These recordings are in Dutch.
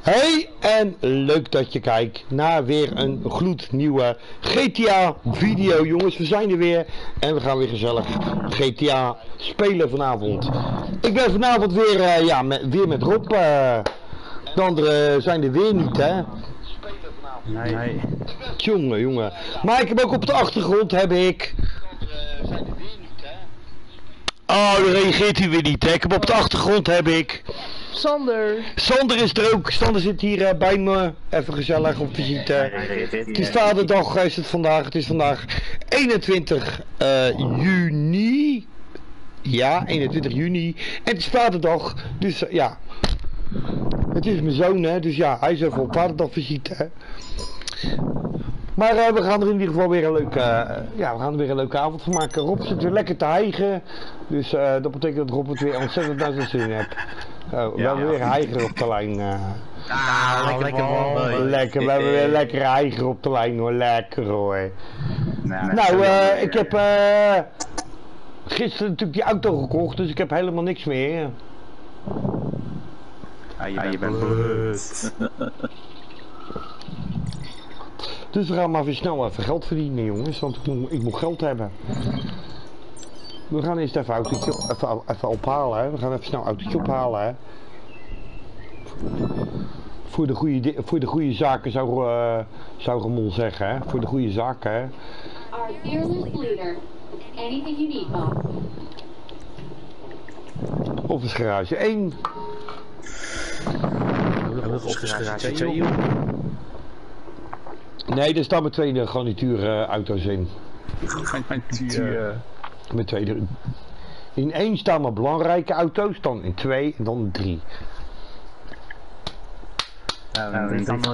Hey en leuk dat je kijkt naar weer een gloednieuwe GTA video jongens. We zijn er weer en we gaan weer gezellig GTA spelen vanavond. Ik ben vanavond weer, uh, ja, met, weer met Rob. Uh, de anderen zijn er weer niet hè. Nee. nee. Jongen, jongen. Maar ik heb ook op de achtergrond heb ik... Oh, dan reageert hij weer niet hè. Ik heb op de achtergrond heb ik... Sander. Sander is er ook. Sander zit hier uh, bij me. Even gezellig op visite. Het is vaderdag is het vandaag. Het is vandaag 21 uh, juni. Ja, 21 juni. En het is vaderdag. Dus uh, ja. Het is mijn zoon hè. Dus ja, hij is even op vaderdag visite. Maar we gaan er in ieder geval weer een leuke, ja, we gaan er weer een leuke avond van maken. Rob zit weer lekker te hijgen. Dus dat betekent dat Rob het weer ontzettend naar zijn zin heeft. Oh, we ja, hebben ja. weer heiger op de lijn. Ah, lekker, lekker man. Lekker, we hebben weer lekker heiger op de lijn hoor. Lekker hoor. Nou, nou ik heb gisteren natuurlijk die auto gekocht, dus ik heb helemaal niks meer. Ah, je, ah, je bent blut. Dus we gaan maar weer snel even geld verdienen jongens, want ik moet, ik moet geld hebben. We gaan eerst even autootje even, even ophalen, hè. we gaan even snel autootje ophalen. Hè. Voor de goede, voor de goede zaken zou, uh, zou Ramon zeggen, hè. voor de goede zaken. Hè. Our fearless leader. Anything you need, Bob. Garage 1. Office garage 2. Nee, er staan met twee garnituur uh, auto's in. Garnituur. Met twee. In één staan maar belangrijke auto's, dan in twee en dan in drie. Ja,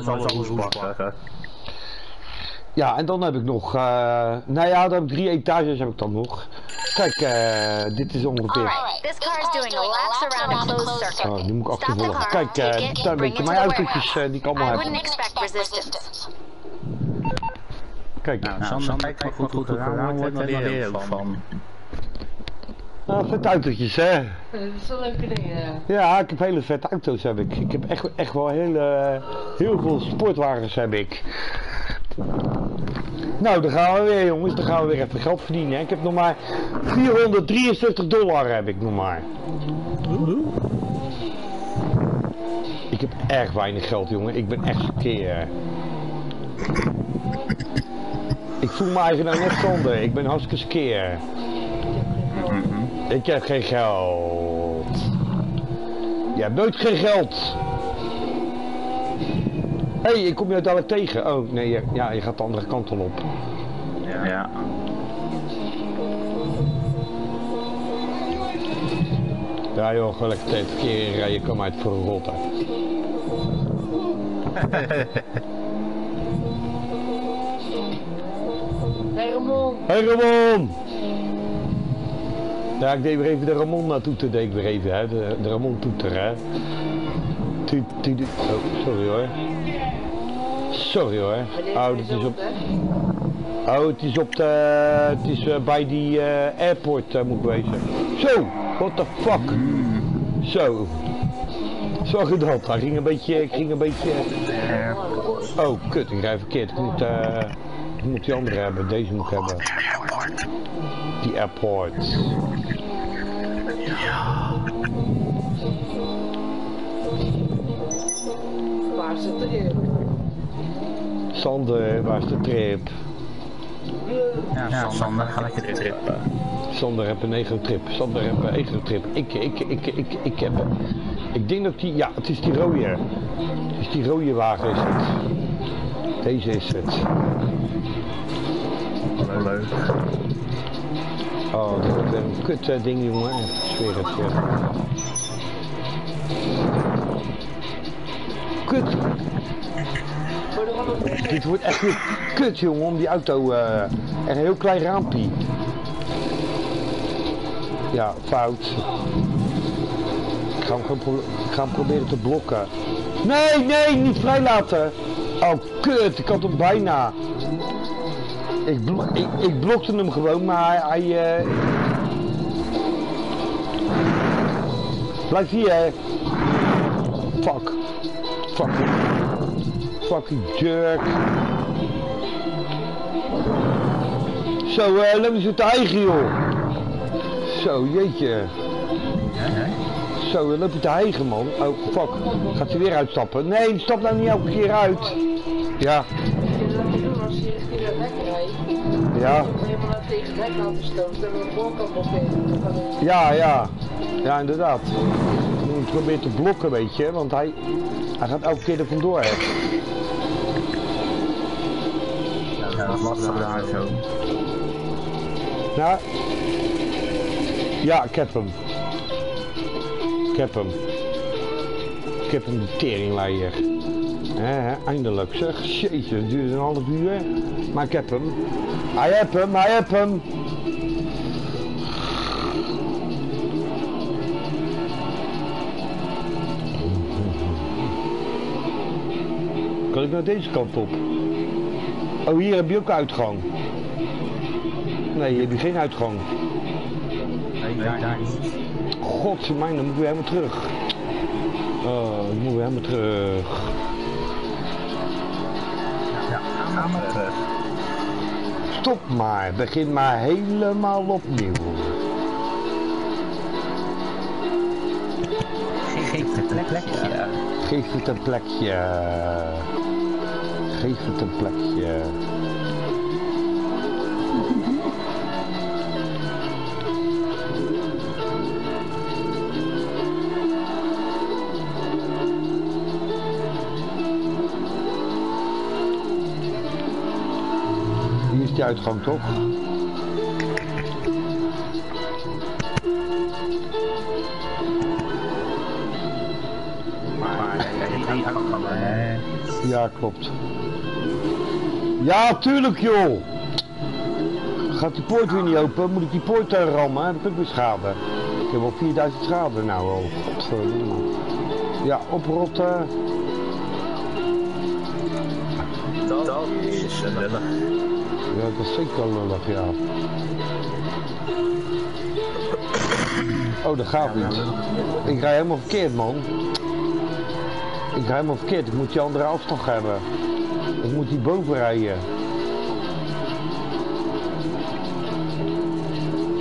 alles pakken. En dan heb ik nog, uh, nou ja, dan heb ik drie etages heb ik dan nog. Kijk, uh, dit is ongeveer... Oh, die moet ik achtervolgen. Kijk, uh, dit zijn een beetje mijn autootjes uh, die ik allemaal heb. Kijk, nou, nou Sander, kijk maar goed hoe het gedaan wordt leer je ook van. Nou, vet autootjes, hè? Dat is wel leuke dingen. Ja, ik heb hele vette auto's, heb ik. Ik heb echt, echt wel hele, heel veel sportwagens, heb ik. Nou, dan gaan we weer, jongens. Dan gaan we weer even geld verdienen. Ik heb nog maar 463 dollar, heb ik nog maar. Ik heb erg weinig geld, jongen. Ik ben echt verkeerd. Ik voel me eigenlijk nou net zonde. Ik ben hartstikke skeer. Ik heb geen geld. Je hebt nooit geen geld. Hé, hey, ik kom jou dadelijk tegen. Oh, nee, je, ja, je gaat de andere kant al op. Ja. ja. Ja joh, lekker tijd verkeer rijden, je kan uit voor een. Ramon! Hey Ramon! Ja, ik deed weer even de Ramon naartoe te deed ik weer even, hè. De, de Ramon toeter, hè. Tu, tu, tu. Oh, sorry hoor. Sorry hoor. Oh, het is op... Oh, het is op de... Het is uh, bij die uh, airport uh, moet wezen. Zo! What the fuck? Zo. Zag je dat? Hij ging een beetje... Ik ging een beetje... Oh, kut. Ik rijd verkeerd. Ik moet... eh ik moet die andere hebben, deze moet ik hebben. Die airport. Ja. Waar is de trip? Sander, waar is de trip? Ja, ja Sander, ga lekker trippen. Sander heb een ego-trip. Sander heb een ego-trip. Ik, ik, ik, ik, ik heb... Ik denk dat die... Ja, het is die rode. Het is die rode wagen is het. Deze is het. Leuk. Oh, dat wordt een kut uh, ding, jongen. Ik zweer het. Kut. Dit wordt echt weer kut, jongen, om die auto... Uh, een heel klein raampje. Ja, fout. Ik ga, hem, ik ga hem proberen te blokken. Nee, nee, niet vrijlaten. Oh, kut, ik had hem bijna. Ik, ik, ik, blokte hem gewoon, maar hij... hij uh... Blijf hier. Fuck. Fucking... Fucking jerk. Zo, eh, laat me eigen, joh. Zo, jeetje. Zo, dan loop je te hijgen, man. Oh, fuck. Gaat hij weer uitstappen? Nee, stap nou niet elke keer uit. Ja, ja, ja, ja. Ja, inderdaad. Je proberen te blokken, weet je, want hij, hij gaat elke keer er vandoor. Hè. Ja, dat lastig daar zo. Nou, ja, ik heb hem. Ik heb hem. Ik heb hem, de teringleier. Hè, eindelijk zeg. Jezus, het duurde een half uur. Maar ik heb hem. Hij heb hem, hij heb hem. Kan ik naar deze kant op? Oh, hier heb je ook uitgang. Nee, je geen uitgang. Nee, daar, daar niet. Godzijdank, dan moet ik weer helemaal terug. Oh, ik moet weer helemaal terug. Ja, gaan we terug. Stop maar, begin maar helemaal opnieuw. Geef het een plekje. Geef het een plekje. Geef het een plekje. Die uitgang toch? Eh. Ja, klopt. Ja, tuurlijk joh. Gaat die poort weer niet open, moet ik die poort eh, rammen, heb ik weer schade. Ik heb al 4000 schade nou al. Ja, oprotten. Dat is lullig. Ja, dat is zeker lullig, ja. Oh, dat gaat niet. Ik rij helemaal verkeerd, man. Ik rij helemaal verkeerd. Ik moet die andere afslag hebben. Ik moet die boven rijden.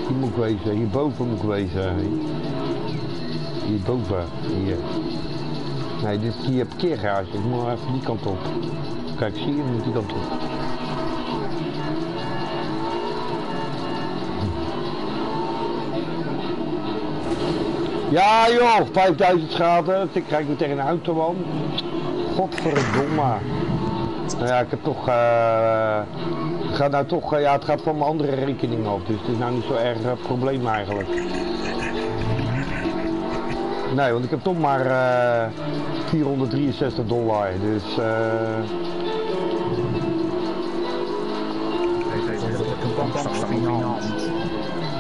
Hier moet ik wezen. Hierboven moet ik wezen. Hierboven. Hier. Nee, dit is hier parkeergarage. Ik moet even die kant op. Kijk, zie je? Ik moet die kant op. Ja joh, 5000 schade. Ik krijg weer tegen een auto aan. Godverdomme. Nou ja, ik heb toch... eh gaat nou toch... eh, ja, het gaat van mijn andere rekening af. Dus het is nou niet zo erg een probleem eigenlijk. Nee, want ik heb toch maar eh 463 dollar. Dus... eh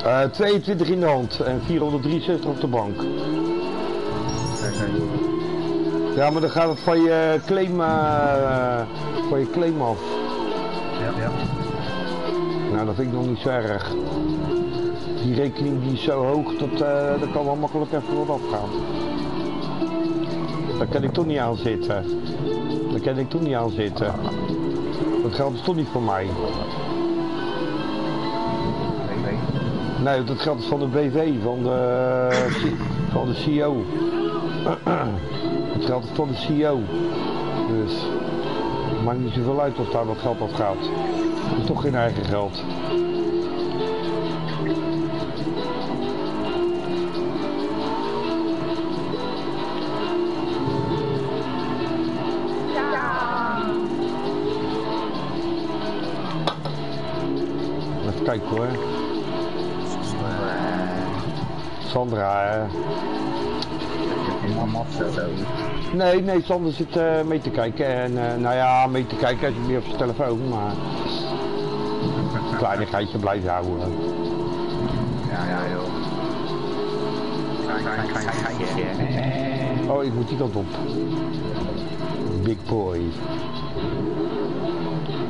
hand. eh 22 in de hand en 463 op de bank. Ja, maar dan gaat het van je claim, eh, van je claim af. Ja, ja. Nou, dat vind ik nog niet zo erg. Die rekening die is zo hoog, dat, eh dat kan wel makkelijk even wat afgaan. Daar kan ik toch niet aan zitten. Daar kan ik toch niet aan zitten. Dat geld is toch niet voor mij. Nee, dat geld is van de BV, van de, van de CEO. Het geld is van de CEO. Dus het maakt niet zoveel uit of daar wat geld af gaat. Toch geen eigen geld. Even kijken hoor. Sandra. Nee, nee, Sander zit eh, mee te kijken. En eh, nou ja, mee te kijken, hij zit meer op zijn telefoon, maar... Een kleinigheidje blijven houden. Ja, ja, joh. Klein, klein, klein geitje. Oh, ik moet die kant op. Big boy.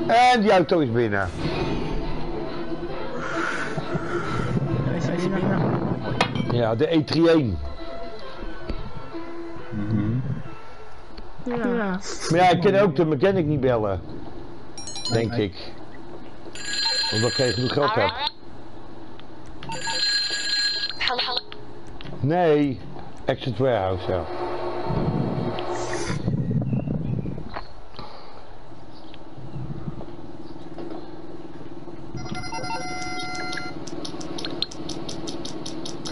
En die auto is binnen. Is hij binnen? Ja, de E31. Ja. Maar ja, ik kan ook de mechanic niet bellen. Denk ik. Omdat ik geen genoeg geld heb. Nee, Exit Warehouse, ja.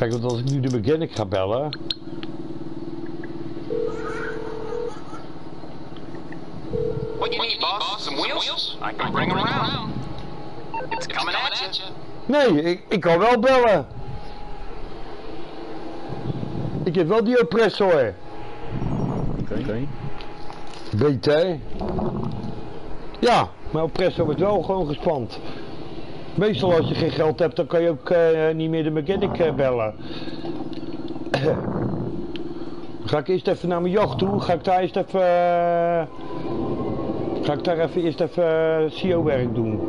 Kijk, want als ik nu de mechanic ga bellen... What you need, boss? Some wheels? I can bring them around. It's coming at you. Nee, ik, ik kan wel bellen. Ik heb wel die oppressor. Oké. Weet hè? Ja, mijn oppressor wordt wel gewoon gespand. Meestal als je geen geld hebt, dan kan je ook eh, niet meer de mechanic eh, bellen. Ga ik eerst even naar mijn jacht toe? Ga ik daar eerst even... eh, ga ik daar even eerst even CO-werk doen?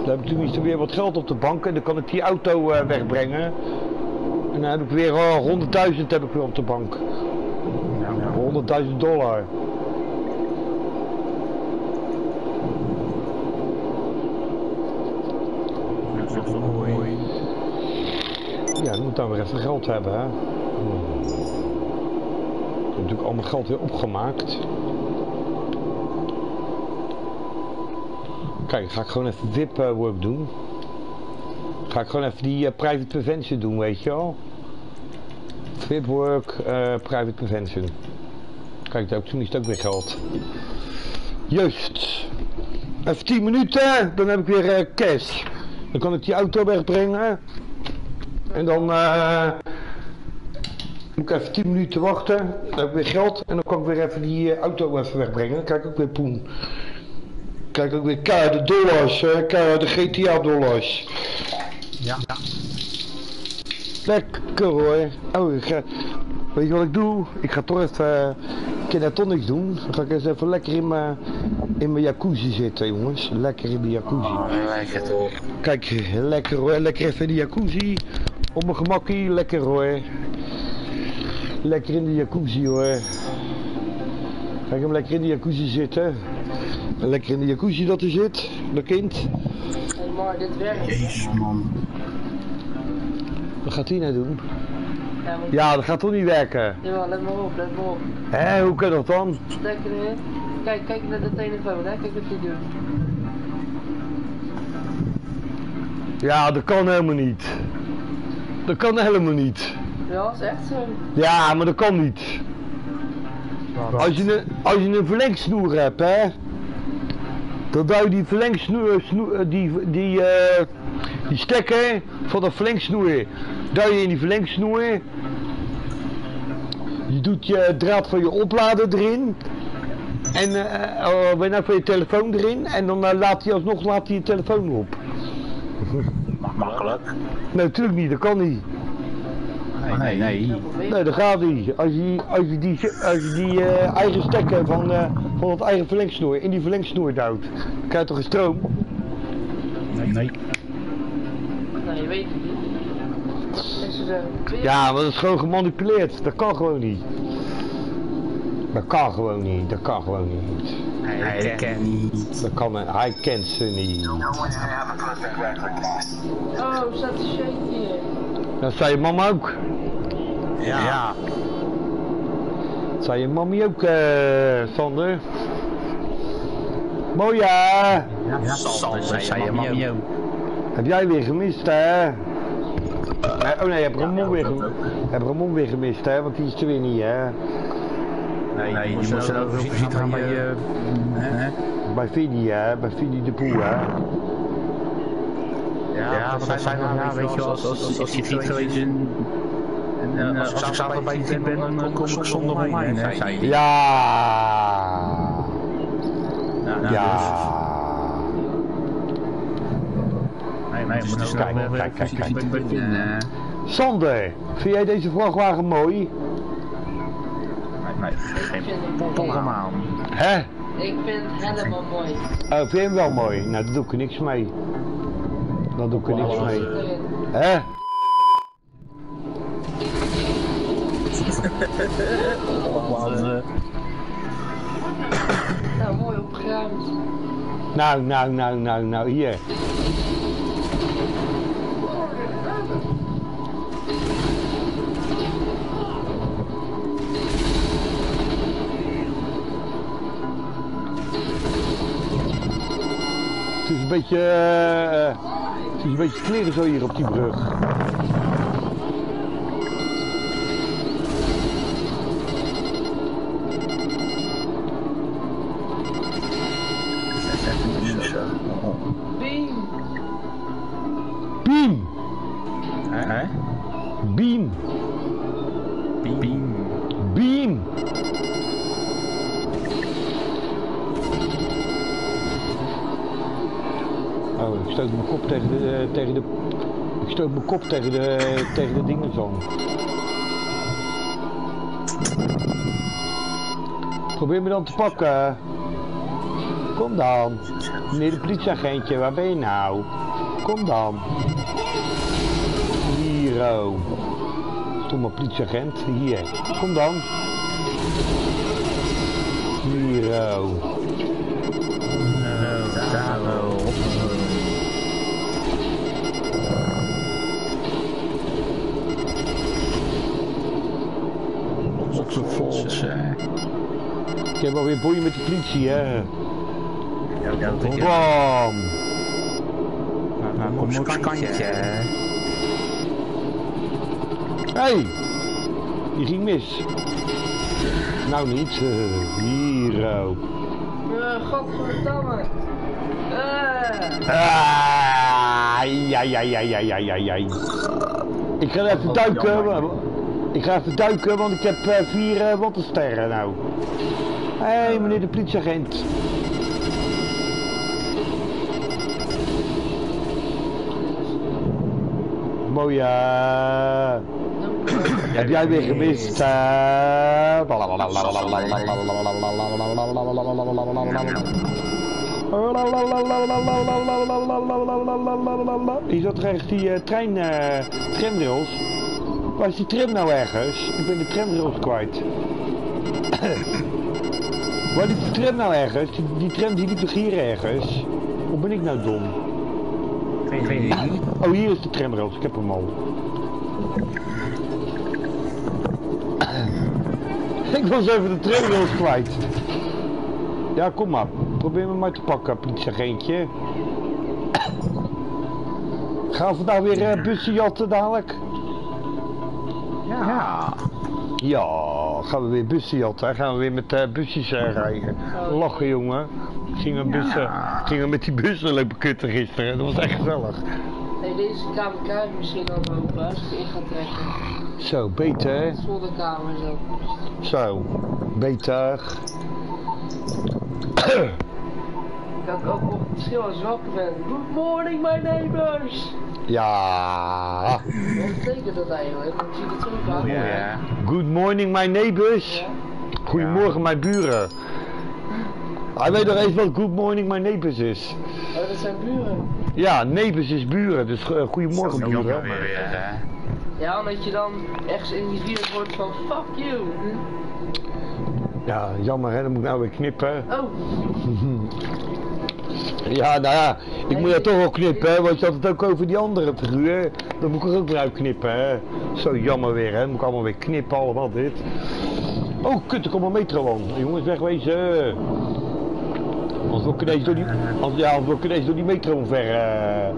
Dan heb ik tenminste weer wat geld op de bank en dan kan ik die auto wegbrengen. En dan heb ik weer eh, 100.000 heb ik weer op de bank. 100.000 dollar. Dat is wel Ja, dan moet dan weer even geld hebben, hè. Ik heb natuurlijk al mijn geld weer opgemaakt. Kijk, ga ik gewoon even VIP eh, work doen. Ga ik gewoon even die eh, private prevention doen, weet je wel. VIP work, eh, private prevention. Kijk, daar heb ik tenminste ook weer geld. Juist. Even 10 minuten, dan heb ik weer cash. Dan kan ik die auto wegbrengen. En dan eh, moet ik even 10 minuten wachten. Dan heb ik weer geld. En dan kan ik weer even die eh, auto even wegbrengen. Dan krijg ik ook weer poen. Kijk ook weer keiharde dollars. hè, Keiharde GTA dollars. Ja. Lekker hoor. Oh, ik ga, weet je wat ik doe? Ik ga toch even uh, kinetonics doen. Dan ga ik eens even lekker in mijn, in mijn jacuzzi zitten, jongens. Lekker in de jacuzzi. Oh, lekker toch. Kijk, lekker hoor. Lekker even in de jacuzzi. Op mijn gemakkie. Lekker hoor. Lekker in de jacuzzi hoor. Ga ik hem lekker in de jacuzzi zitten. En lekker in de jacuzzi dat er zit. Dat kind. Hey, maar dit werkt. Jezus man. Wat gaat hij nou doen? Ja. Ja, dat gaat toch niet werken. Jawel, let maar op, let maar op. Hé, hoe kan dat dan? Stekker in. Kijk, kijk naar de telefoon, hè. Kijk wat hij doet. Ja, dat kan helemaal niet. Dat kan helemaal niet. Ja, dat is echt zo. Ja, maar dat kan niet. Als je een, als je een verlengsnoer hebt, hè. Dan duw je die verlengsnoer, snoer, eh, die, die, eh, die stekker van dat verlengsnoer, duw je in die verlengsnoer. Je doet je draad van je oplader erin. En eh oh, ben nou van je telefoon erin. En dan eh, laat hij alsnog laat hij je telefoon op. Makkelijk. Nee, natuurlijk niet, dat kan niet. Nee, nee. Nee, dat gaat niet. Als je, als je die, als je die eh, eigen stekker van, eh, van het eigen verlengsnoer in die verlengsnoer duwt, krijg je toch een stroom? Nee, nee. Weet het niet. Twee- Ja, maar dat is gewoon gemanipuleerd. Dat kan gewoon niet. Dat kan gewoon niet. Dat kan gewoon niet. Nee, ik ken niet. Dat kan, hij kent ze niet. Oh, staat de shake hier. Dat zei je mama ook. Ja. ja. Dat zei je mami ook, eh, Sander. Mooi ja. Ja, Sander, zei je mami ook. Heb jij weer gemist, hè? Nee, oh nee, je hebt Ramon weer, gem- heb Ramon weer gemist, hè? Want die is er weer niet, hè? Nee, die moest er ook op visite gaan bij je... hè? Bij Vini, hè? Bij Vini de Poel, hè? Ja, want hij zei van, ja, weet je wel, als, als, als je ziet geweest en, en eh, als ik zaterdag bij je ziet ben, dan eh, kom ik zonder online, hè, zei hij. Ja. Nou, Ja. Nee, moet eens Kijk, kijken. kijk, kijk, kijk. Nee, Sander, vind jij deze vrachtwagen mooi? nee, geen programma aan. Hè? Ik vind het helemaal mooi. Oh, vind je hem wel mooi? Nou, daar doe ik er niks mee. Daar doe ik er niks mee. Hè? Eh, Nou, mooi opgeruimd. Nou, nou, nou, nou, nou, hier. Beetje, eh, het is een beetje kleren zo hier op die brug. Eh, tegen de, ik stoot mijn kop tegen de, tegen de dingen zo. Probeer me dan te pakken. Kom dan. Meneer de politieagentje, waar ben je nou? Kom dan. Hier, oh. Stomme politieagent, hier. Kom dan. Hier, oh. Daar wel. Oxfordse. Ik heb alweer boeien met de politie, hè. Ja, ja, dat is Bam! een kom op kantje. Hey! Die ging mis. Nou niet. eh, hier, oh. Uh, godverdamme! Eh, Ah, ja, ja, ja, ja, ja, ja, ja. Ik ga even duiken. Ik ga even duiken, want ik heb eh, vier uh, wattensterren nou. Hé, hey, meneer de politieagent. Mooi, eh. Heb jij weer gemist? eh? Hier zat die eh, trein, eh, tramrails. Waar is die tram nou ergens? Ik ben de tramrails kwijt. Waar liep die tram nou ergens? Die, die tram die liep toch hier ergens? Hoe ben ik nou dom? Geen idee. Oh, hier is de tramrails. Ik heb hem al. ik was even de tramrails kwijt. Ja, kom maar. Probeer me maar te pakken, politieagentje. Gaan we vandaag weer bussen jatten dadelijk? Ja. Ja, gaan we weer bussen jatten. Gaan we weer met eh, busjes eh, rijden. Lachen, jongen. Gingen, bussen, gingen met die bussen lopen kutten gisteren. Dat was echt gezellig. hey, deze ik misschien al open als ik in ga trekken. Zo, beter. hè? Zolderkamer zo. Zo, beter. Ik had ook op het verschil als wakker bent. Good morning my neighbors! Ja. Dat. Ja. Good morning, my neighbors. Ja? Goedemorgen, mijn buren. Hij weet nog eens wat good morning, my neighbors is. Oh, dat zijn buren. Ja, neighbors is buren, dus uh, goedemorgen, buren. weer, hè. Ja, omdat je dan echt in die video wordt van fuck you. Ja, jammer hè, dan moet ik nou weer knippen. Oh, Ja, nou ja, ik moet dat toch wel knippen, want je had het ook over die andere figuur. Dan moet ik er ook weer uit knippen, hè. Zo jammer weer, hè. Moet ik allemaal weer knippen, allemaal dit. Oh, kut, er komt een metro aan. Jongens, wegwezen. Anders wil ik ineens door die, anders, ja, anders wil ik door die metro omver. eh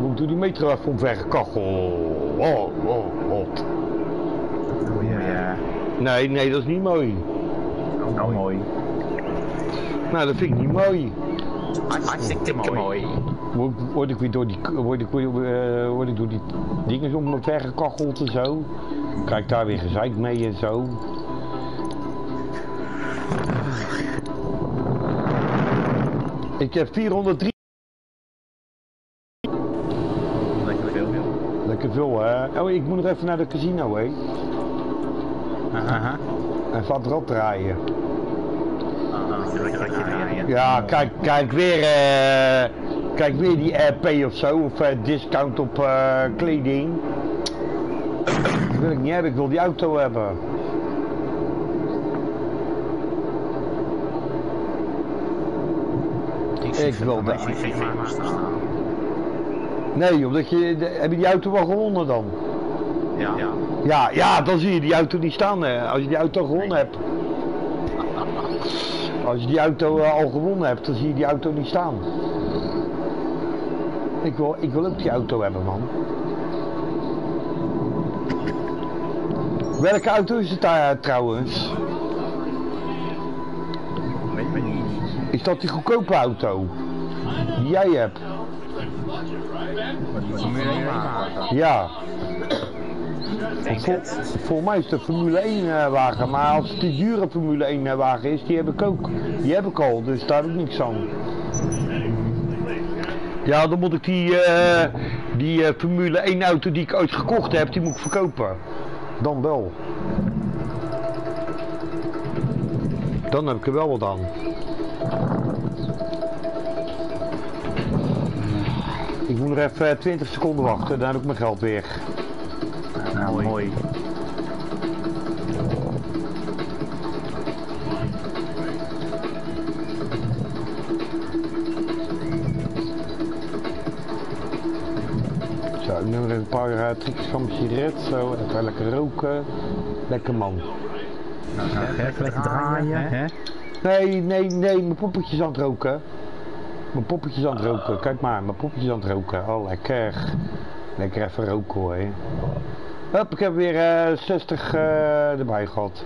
moet ik door die metro even omver kachel. Oh, oh, oh. Ja. Nee, nee, dat is niet mooi. Nou, mooi. Nou, dat vind ik niet mooi. Hartstikke mooi. Word, word ik weer door die, word ik weer, eh, word ik door die dingen om me vergekacheld en zo. Krijg ik daar weer gezeik mee en zo. Ik heb 403. Lekker veel, joh. Lekker veel hè. Oh, ik moet nog even naar de casino hè. Aha. En rad draaien. Aha. Lekker ratje draaien. Ja, kijk, kijk weer, eh, kijk weer die RP of zo, of eh, discount op eh, kleding. Dat wil ik niet hebben, ik wil die auto hebben. Ik wil dat. Nee, omdat je, de- heb je die auto wel gewonnen dan? Ja. ja. Ja, ja, dan zie je die auto niet staan. Hè. Als je die auto gewonnen hebt. Als je die auto eh, al gewonnen hebt, dan zie je die auto niet staan. Ik wil, ik wil ook die auto hebben, man. Welke auto is het daar eh, trouwens? Is dat die goedkope auto? Die jij hebt? Wat die Formule 1 maken. Ja. Volgens mij is het Formule 1 eh, wagen, maar als het een dure Formule 1 eh, wagen is, die heb ik ook. Die heb ik al, dus daar heb ik niks aan. Ja, dan moet ik die, eh, die Formule 1 auto die ik ooit gekocht heb, die moet ik verkopen. Dan wel. Dan heb ik er wel wat aan. Ik moet nog even eh, 20 seconden wachten, dan heb ik mijn geld weer. Nou, mooi. Zo, ik neem er even een paar uh, trucjes van mijn sigaret. Zo, even lekker roken. Lekker man. Nou, ga even lekker draaien, hè? Nee, nee, nee, mijn poppetjes aan het roken. Mijn poppetjes aan het roken. Kijk maar, mijn poppetjes aan het roken. Oh, lekker. Lekker even roken hoor. Hup, ik heb weer eh 60 eh, erbij gehad.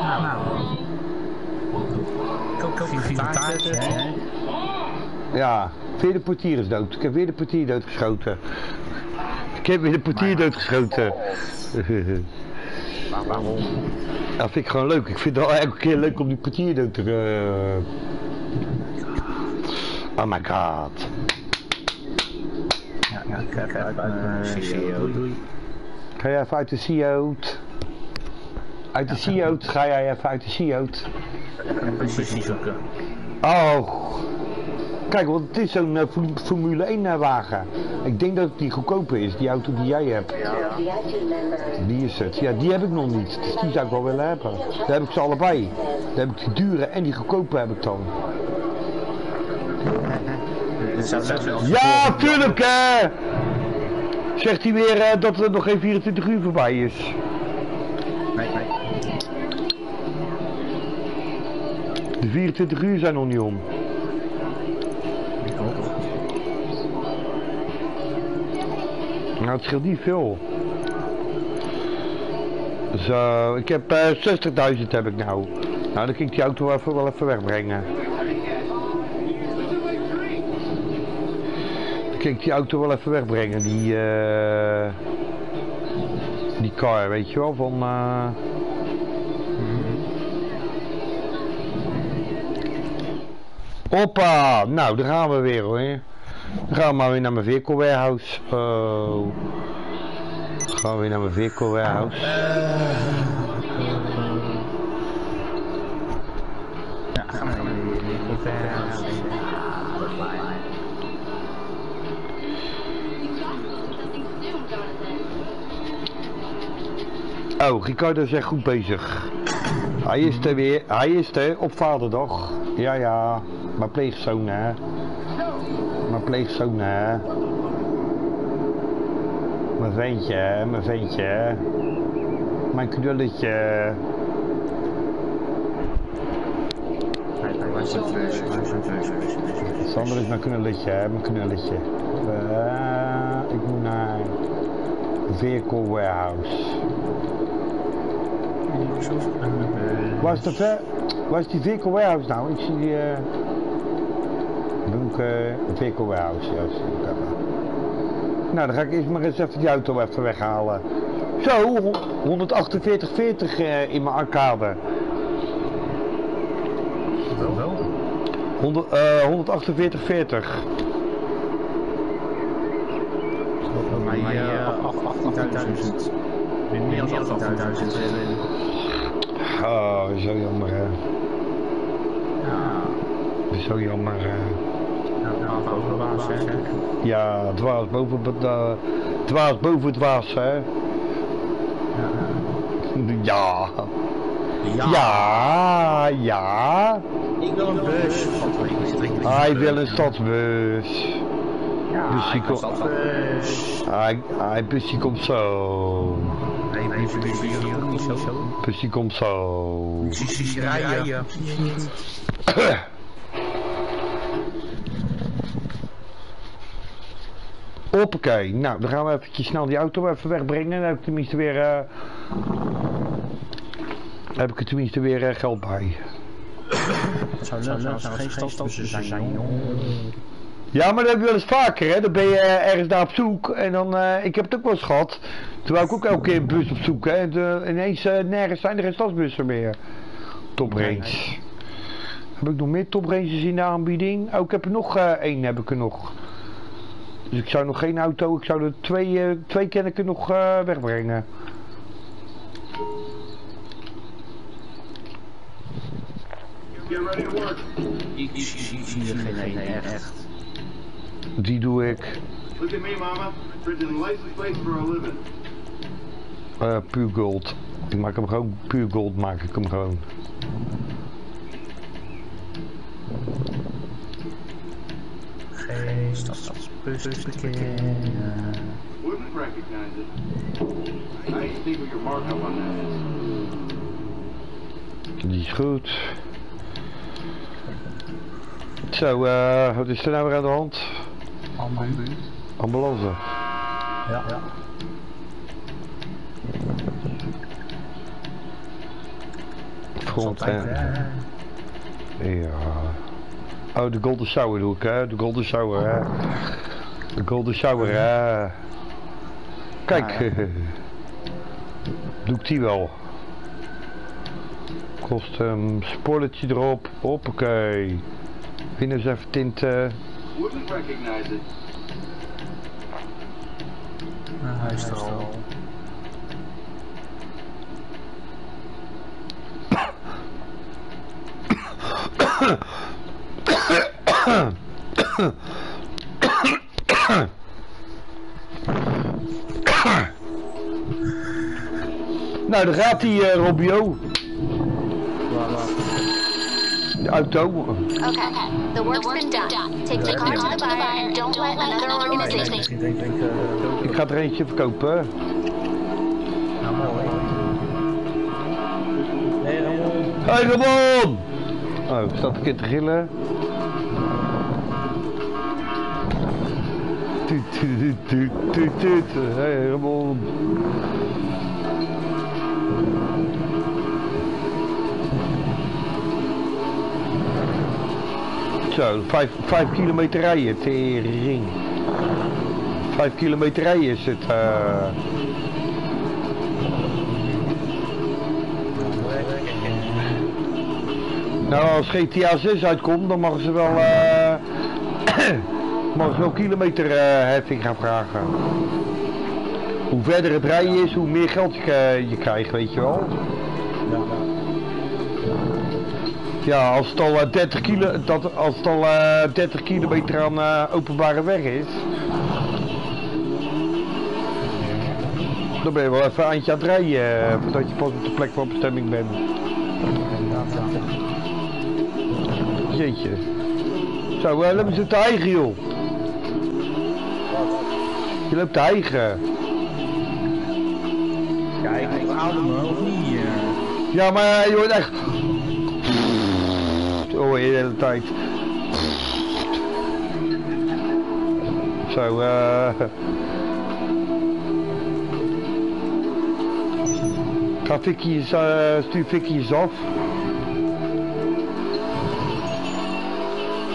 Nou. Hè? Ja, weer de portier is dood. Ik heb weer de portier doodgeschoten. Ik heb weer de portier doodgeschoten. Maar waarom? Dat vind ik gewoon leuk. Ik vind het wel elke keer leuk om die portier dood te... eh. Oh my god. Ja, ja, ik heb uit mijn CEO. Doei. Ga jij even uit de Seaout? Uit de Seaout ga jij even uit de. Een positie zoeken. Oh. Kijk, want het is zo'n eh, Form- Formule 1 eh, wagen. Ik denk dat die goedkoper is, die auto die jij hebt. Die is het. Ja, die heb ik nog niet. Dus die zou ik wel willen hebben. Daar heb ik ze allebei. Daar heb ik die dure en die goedkope heb ik dan. Ja, tuurlijk hè! Zegt hij weer eh, dat er nog geen 24 uur voorbij is. Nee, nee. De 24 uur zijn nog niet om. Nou, het scheelt niet veel. Zo, ik heb eh 60.000 heb ik nou. Nou, dan kan ik die auto even, wel even wegbrengen. Dan kan ik die auto wel even wegbrengen, die eh die car, weet je wel, van eh Hoppa, nou, daar gaan we weer hoor. Dan gaan we maar weer naar mijn vehicle warehouse. Oh. Gaan we weer naar mijn vehicle warehouse. Oh, Ricardo is echt goed bezig. Hij is er weer, hij is er op vaderdag. Ja, ja, mijn pleegzoon hè. Mijn pleegzoon hè. Mijn ventje, hè, mijn ventje. hè. Mijn knulletje. Sander is mijn knulletje, hè, mijn knulletje. Eh, ik moet naar Vehicle Warehouse. Waar is, de. Waar is die Vehicle Warehouse nou? Ik zie die... eh Bunker Vehicle Warehouse. Ja, zie ik daar. Nou, dan ga ik eerst maar eens even die auto even weghalen. Zo, hon- 148,40 eh, in mijn arcade. Wel, wel. 100, eh 148,40. Voor mij eh 18.000. Meer dan 18.000. Oh, zo jammer hè. Ja. Zo jammer hè. Ja, bovenbaas, hè. Ja, dwaas boven, uh, dwaas boven dwaas, hè. Ja. Ja. Ja, ja. Ik wil een bus. Hij wil een stadsbus. Busje komt-. Hij, hij busje komt zo. Nee, nee, busje busje ook niet zo. Busje komt zo. Busjes rijden. Hoppakee. Nou, dan gaan we eventjes snel die auto even wegbrengen. Dan heb ik tenminste weer... eh, heb ik er tenminste weer eh, geld bij. Het zou leuk zijn als er geen stadsbussen zijn, joh. Ja, maar dat heb je wel eens vaker, hè. Dan ben je eh, ergens daar op zoek. En dan, eh, ik heb het ook wel eens gehad. Toen wou ik ook elke keer een bus op zoek, hè. En de- ineens, eh, nergens zijn er geen stadsbussen meer. Top range. Heb ik nog meer top ranges in de aanbieding? Oh, ik heb er nog eh, één, heb ik er nog. Dus ik zou nog geen auto, ik zou er twee, eh, twee ken ik er nog eh, wegbrengen. Ik zie zie er geen ene echt. Die doe ik. Look at me, mama. Eh puur gold. Ik maak hem gewoon, puur gold maak ik hem gewoon. Geen stadsbus bekennen. Wouldn't recognize it. I ain't see what your markup on that is. Die is goed. Zo, eh, wat is er nou weer aan de hand? Ambulance. Ja, ja. Ja. Oh, de Golden Shower doe ik, hè? De Golden Shower, hè? De Golden Shower, hè? Kijk. doe ik die wel. Custom, spoilertje erop. Hoppakee. Windows even tinten. Wouldn't recognize it. Nou, hij is er al. Nou, daar gaat die eh Robio. De auto. Okay, the work's been done. Take the car to the buyer and don't let another organization. Ik eh, Ik ga er eentje verkopen. nou mooi. Hey Ramon! Oh, staat een keer te gillen. Tuut, tuut, tuut, tuut, tuut. Hey Ramon. Zo, vijf, vijf kilometer rijden, tering. Vijf kilometer rijden is het. eh. Nou, als GTA 6 uitkomt, dan mogen ze wel, eh mogen ze wel kilometerheffing gaan vragen. Hoe verder het rijden is, hoe meer geld je, eh, je krijgt, weet je wel. Ja, als het al, eh, 30, kilo, dat, als het al eh, 30 kilometer aan eh, openbare weg is, dan ben je wel even eindje aan het rijden, eh, voordat je pas op de plek van bestemming bent. Jeetje. Zo, uh, lopen ze te eigen, joh. Je loopt te eigen. Ja, ik ademen, of niet? eh? Ja, maar eh, je hoort echt... Oh, de hele tijd. Zo, eh... Ga Vicky's, eh stuur Vicky's af.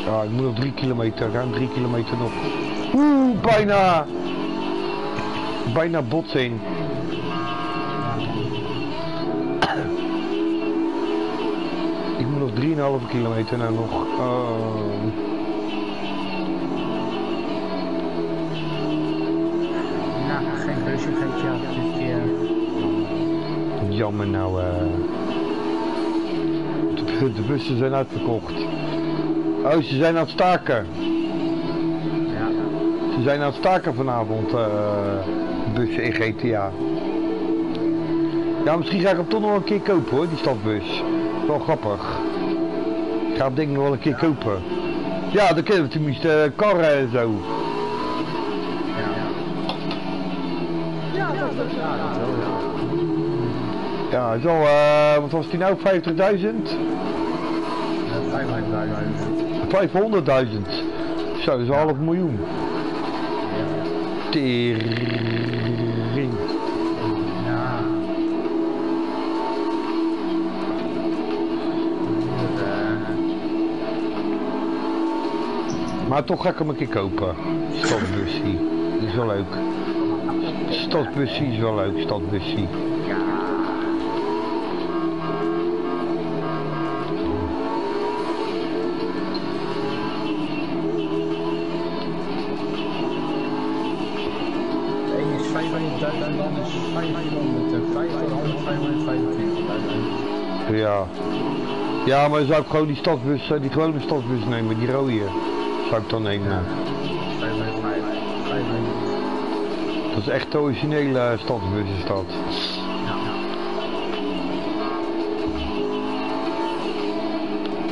Ja, ik moet nog drie kilometer, ruim drie kilometer nog. Oeh, bijna. Bijna botsing. Ik moet nog 3,5 kilometer nou nog. Oh. Nou, geen busje, geen tja, dit keer. Jammer nou. eh. De, de bussen zijn uitverkocht. Oh, ze zijn aan het staken. Ze zijn aan het staken vanavond, eh, bussen in GTA. Ja, misschien ga ik hem toch nog een keer kopen hoor, die stadbus. Wel grappig. Ik ga het ding wel een keer kopen. Ja, dan kunnen we tenminste eh, karren en zo. Ja, ja, zo, eh, wat was die nou, 50.000? Ja, 500.000. 500.000. Zo, dat is een half miljoen. Tering. Maar toch ga ik hem een keer kopen. Stadsbussie. Dat is wel leuk. Stadsbussie is wel leuk, stadsbussie. De ene is 500.000, de ander is 550, 525.000. Ja. Ja, maar dan zou ik gewoon die stadsbus, eh, die gewone stadsbus nemen, die rode. Ik dan nemen. 505, 500. Dat is echt de originele stadsbus is dat.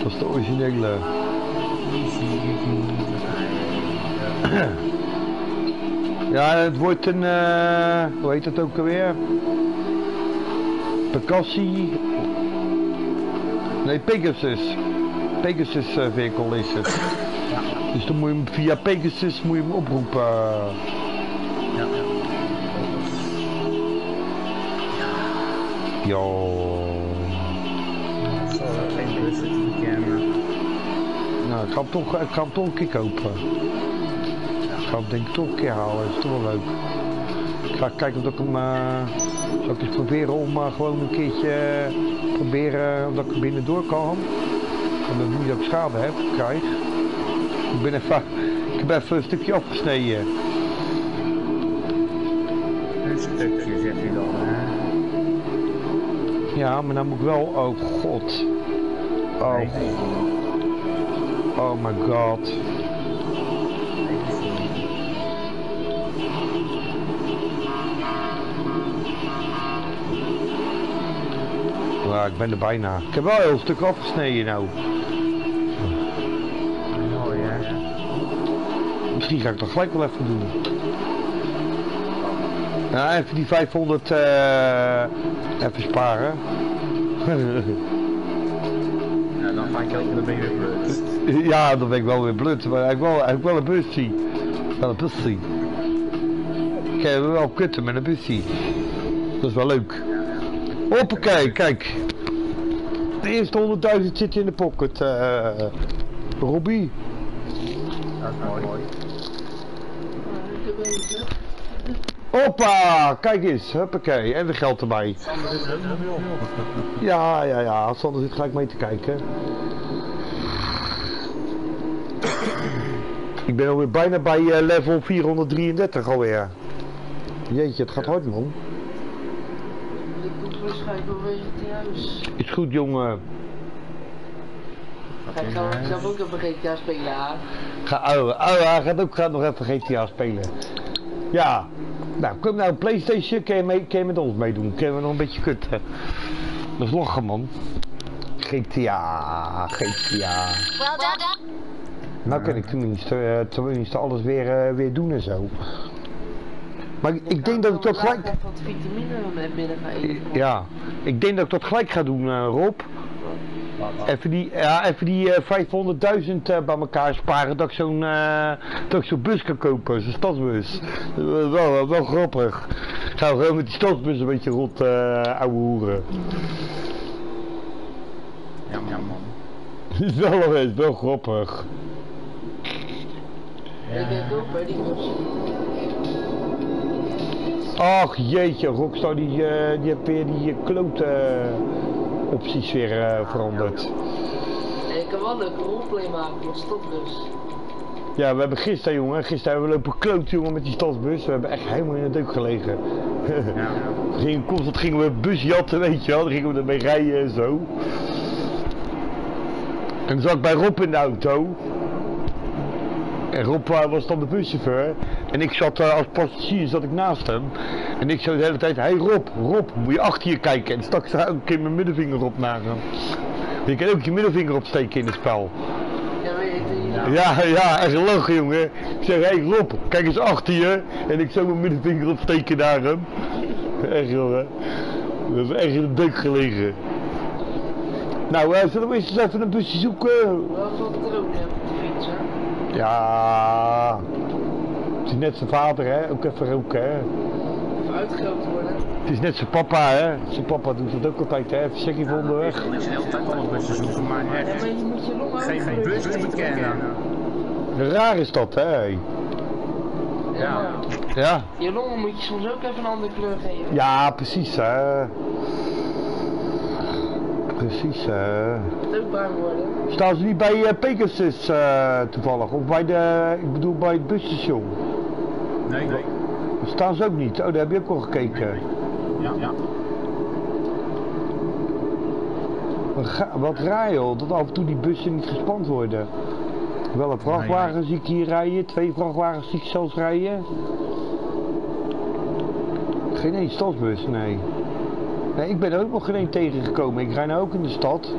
Dat is de originele. Ja, het wordt een, eh, hoe heet het ook alweer? Percussie. Nee, Pegasus. Pegasus eh, vehicle is het. Dus dan moet je hem via Pegasus moet je hem oproepen. Ja, kennen. Nou, ik ga hem toch, ik ga hem toch een keer kopen. Ik ga hem denk ik toch een keer halen, is toch wel leuk. Ik ga kijken of ik hem, zal ik eens proberen om eh, gewoon een keertje eh, proberen of ik er binnendoor kan. En dan niet dat ik schade heb, krijg. Ik ben even, ik heb even een stukje afgesneden. Een stukje, zegt hij dan. Hè? Ja, maar dan moet ik wel, oh god. Oh, oh my god. Ja, ik ben er bijna. Ik heb wel een heel stuk afgesneden nou. Misschien ga ik dat gelijk wel even doen. Ja, even die 500 eh even sparen. Ja, dan ga ik ook dan ben je weer blut. ja, dan ben ik wel weer blut, maar ik wil, ik wil een bussie. Wel een bussie. Ik heb wel kutten met een bussie. Dat is wel leuk. Hoppakee, kijk. De eerste 100.000 zit in de pocket, eh Robbie. Dat is mooi. Hoppa, kijk eens, huppakee, en weer geld erbij. Sander er op. Ja, ja, ja, Sander zit gelijk mee te kijken. Ik ben alweer bijna bij eh, level 433 alweer. Jeetje, het gaat hard man. Ik moet waarschijnlijk wel weer in huis. Is goed jongen. Ga ik zelf, zelf ook even GTA spelen, hè? Ga, oh, oh, hij gaat ook gaat nog even GTA spelen. Ja. Nou, kom nou een Playstation, kun je, mee, kun je met ons meedoen. Kunnen we nog een beetje kutten. Dat is lachen man. GTA, GTA. Well done. Nou kan ik tenminste, eh, tenminste alles weer, eh, weer doen en zo. Maar ik, ik denk dat ik dat gelijk... Ja, ik denk dat ik dat gelijk ga doen, eh, Rob. Even die, ja, even die eh, 500.000 eh, bij elkaar sparen dat ik zo'n eh, dat ik zo'n bus kan kopen, zo'n stadsbus. Eh, wel, wel, wel grappig. Gaan we gewoon met die stadsbus een beetje rond eh ouwe hoeren. Ja, ja, man. is wel, is wel grappig. Bos. Ach jeetje, Rockstar die, eh, die heeft weer die uh, klote opties weer eh, veranderd. En ik kan wel een leuke roleplay maken voor stopbus. Ja, we hebben gisteren jongen, gisteren hebben we lopen kloot jongen met die stadsbus. We hebben echt helemaal in de deuk gelegen. Ja. We gingen, constant gingen we bus jatten, weet je wel. Dan gingen we ermee rijden en zo. En dan zat ik bij Rob in de auto. En Rob was dan de buschauffeur. En ik zat eh, als passagier zat ik naast hem. En ik zo de hele tijd, hey Rob, Rob, moet je achter je kijken. En stak ze elke keer mijn middelvinger op naar hem. Je kan ook je middelvinger opsteken in het spel. Ja. Ja, echt lachen jongen. Ik zeg, hé hey, Rob, kijk eens achter je. En ik zo mijn middelvinger opsteken naar hem. Echt jongen. Dat is echt in de deuk gelegen. Nou, eh, zullen we eens even een busje zoeken? Ja. Het is net zijn vader, hè? Ook even roken, hè? Even uitgerookd worden. Het is net zijn papa, hè? Zijn papa doet dat ook altijd, hè? Even checken voor onderweg. Ik is de hele tijd alle bussen zoeken, maar echt maar je moet je long ook geen gelukkig bus te bekennen. Raar is dat, hè? Ja. Ja. Ja. Je longen moet je soms ook even een andere kleur geven. Ja, precies, hè? Precies, hè? Het ook bruin worden. Staan ze niet bij eh, Pegasus eh, toevallig? Of bij de, ik bedoel bij het busstation? Nee, nee. Staan ze ook niet? Oh, daar heb je ook al gekeken. Ja, ja. Wat, raar joh, dat af en toe die bussen niet gespand worden. Wel een vrachtwagen Nee, zie ik hier rijden, twee vrachtwagens zie ik zelfs rijden. Geen één stadsbus, nee. Nee, ik ben er ook nog geen tegengekomen. Ik rijd nou ook in de stad.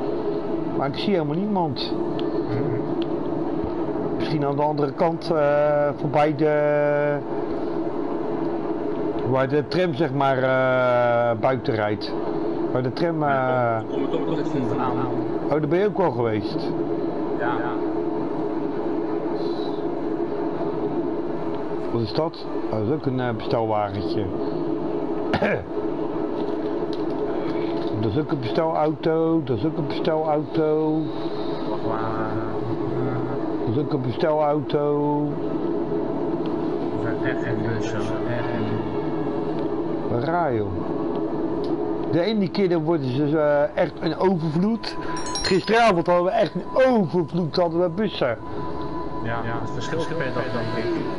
Maar ik zie helemaal niemand. Misschien aan de andere kant eh, voorbij de... Waar de tram zeg maar eh, buiten rijdt. Waar de tram... eh, Kom ik ook aan. Oh, daar ben je ook wel geweest. Ja. Wat is dat? Oh, dat is ook een eh, bestelwagentje. Dat is ook een bestelauto, dat is ook een bestelauto, dat is ook een bestelauto. Wat raar joh. De ene keer dan worden ze eh, echt een overvloed. Gisteravond hadden we echt een overvloed hadden we bussen. Ja, ja, het verschilt per dag denk ik.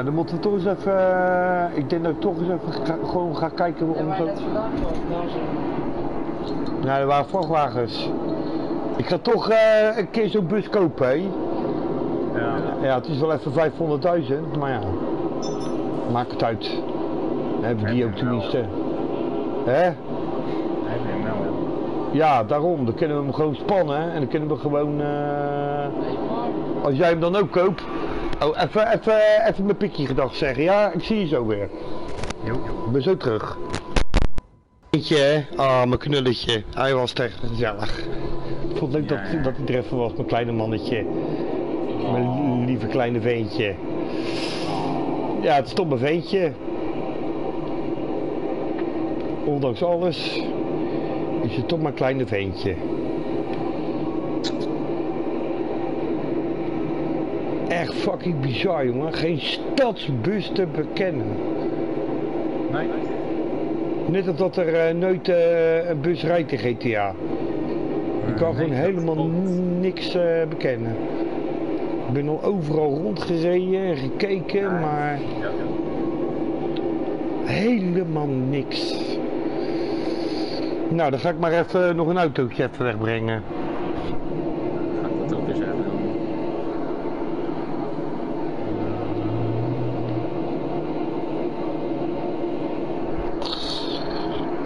Nou, dan moeten we toch eens even. eh, ik denk dat ik toch eens even ga- gewoon ga kijken Ja, waar je vandaan kwam, daar zo. Nou, er waren vrachtwagens. Ik ga toch eh, een keer zo'n bus kopen, hè? Ja. Ja, het is wel even 500.000, maar ja. Maakt het uit. Dan hebben die ook tenminste. Hè? Heb je hem wel. Ja, daarom. Dan kunnen we hem gewoon spannen. En dan kunnen we gewoon... eh, als jij hem dan ook koopt... Oh, even, even, even mijn pikje gedag zeggen. Ja, ik zie je zo weer. Jo. Ik ben zo terug. Eentje, hè? Ah, mijn knulletje. Hij was echt gezellig. Ik vond het leuk Ja, ja. dat, dat hij er even was, mijn kleine mannetje. Mijn lieve kleine veentje. Ja, het is toch mijn veentje. Ondanks alles is het toch mijn kleine veentje. Echt fucking bizar, jongen. Geen stadsbus te bekennen. Nee. Net als dat er eh, nooit eh, een bus rijdt in GTA. Je kan gewoon helemaal niks eh, bekennen. Ik ben al overal rondgereden en gekeken, maar Ja. helemaal niks. Nou, dan ga ik maar even nog een autootje even wegbrengen. Ga ik dat ook eens even doen.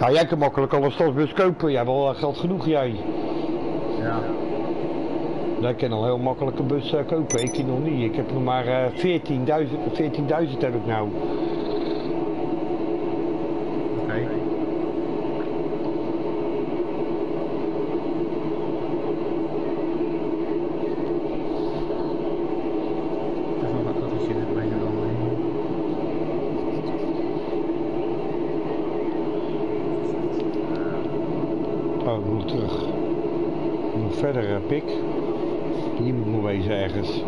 Nou, jij kan makkelijk al een stadsbus kopen. Jij hebt al eh, geld genoeg, jij. Ja. Jij kan al heel makkelijk een bus eh, kopen. Ik nog niet. Ik heb nog maar eh 14.000 14.000 heb ik nou. Oké. Dat is nog wat dat je er mee dan Oh, ik moet terug. Ik moet verder, eh, pik. Hier moet wezen ergens.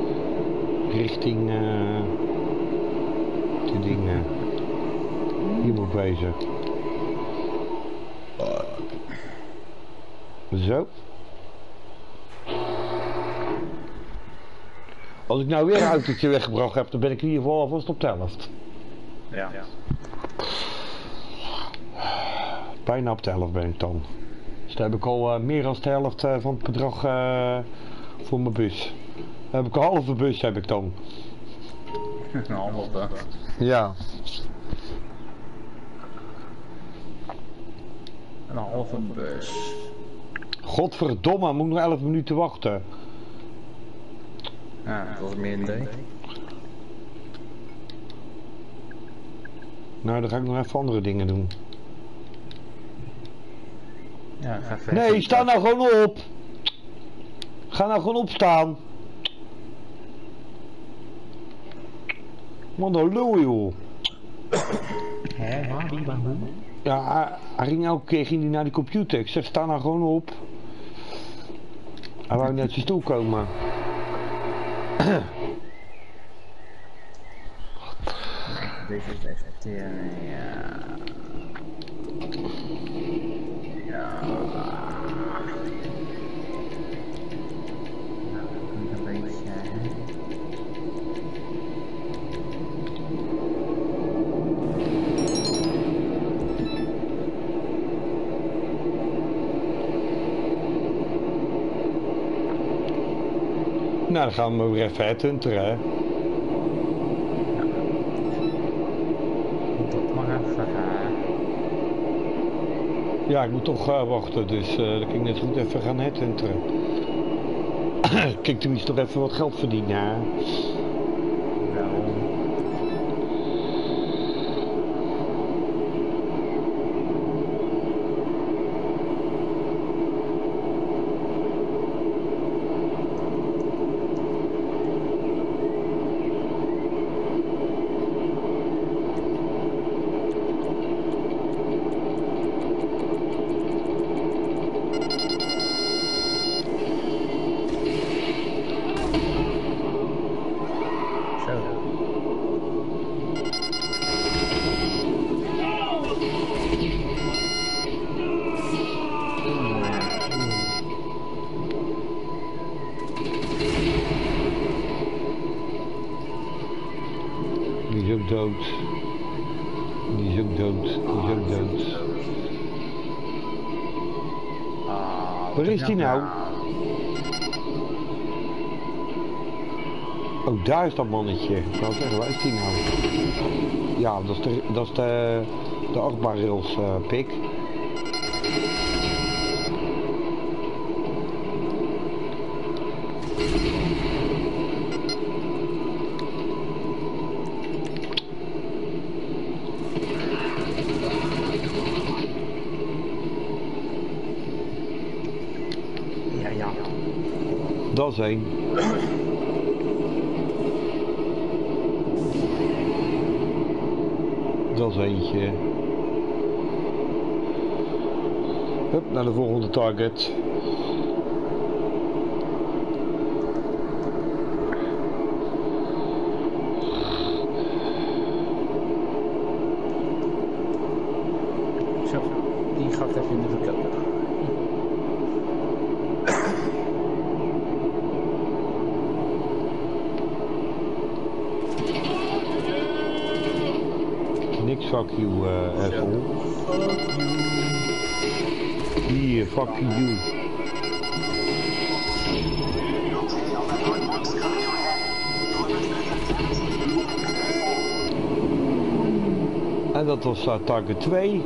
Richting eh de dingen. Hier moet ik wezen. Zo. Als ik nou weer een autootje weggebracht heb, dan ben ik in ieder geval alvast op de helft. Ja. Bijna op de helft ben ik dan. Dan heb ik al eh, meer dan de helft eh, van het bedrag eh, voor mijn bus. Heb ik een halve bus heb ik dan. Een halve. Ja. Een halve bus. Godverdomme, moet ik nog 11 minuten wachten. Ja, dat was meer een idee. Nou, dan ga ik nog even andere dingen doen. Ja, ga verder. Nee, sta nou gewoon op. Ga nou gewoon opstaan. Man, nou lul joh. Hè, waar, wie, waar, hoe? Ja, hij, ging elke keer ging hij naar die computer. Ik zeg, sta nou gewoon op. Hij wou net zijn stoel komen. Deze is echt. Ja. Dan gaan we weer even headhunteren, hè. Dat even, hè. Ja, ik moet toch eh, wachten, dus eh, dan kan ik net goed even gaan headhunteren. Kijk, tenminste toch even wat geld verdienen, hè. Oh, daar is dat mannetje. Ik wou zeggen, waar is die nou? Ja, dat is de, dat is de, de achtbaanrails eh pik. Één. Dat is eentje. Hup, naar de volgende target. You. En dat was uh, target 2.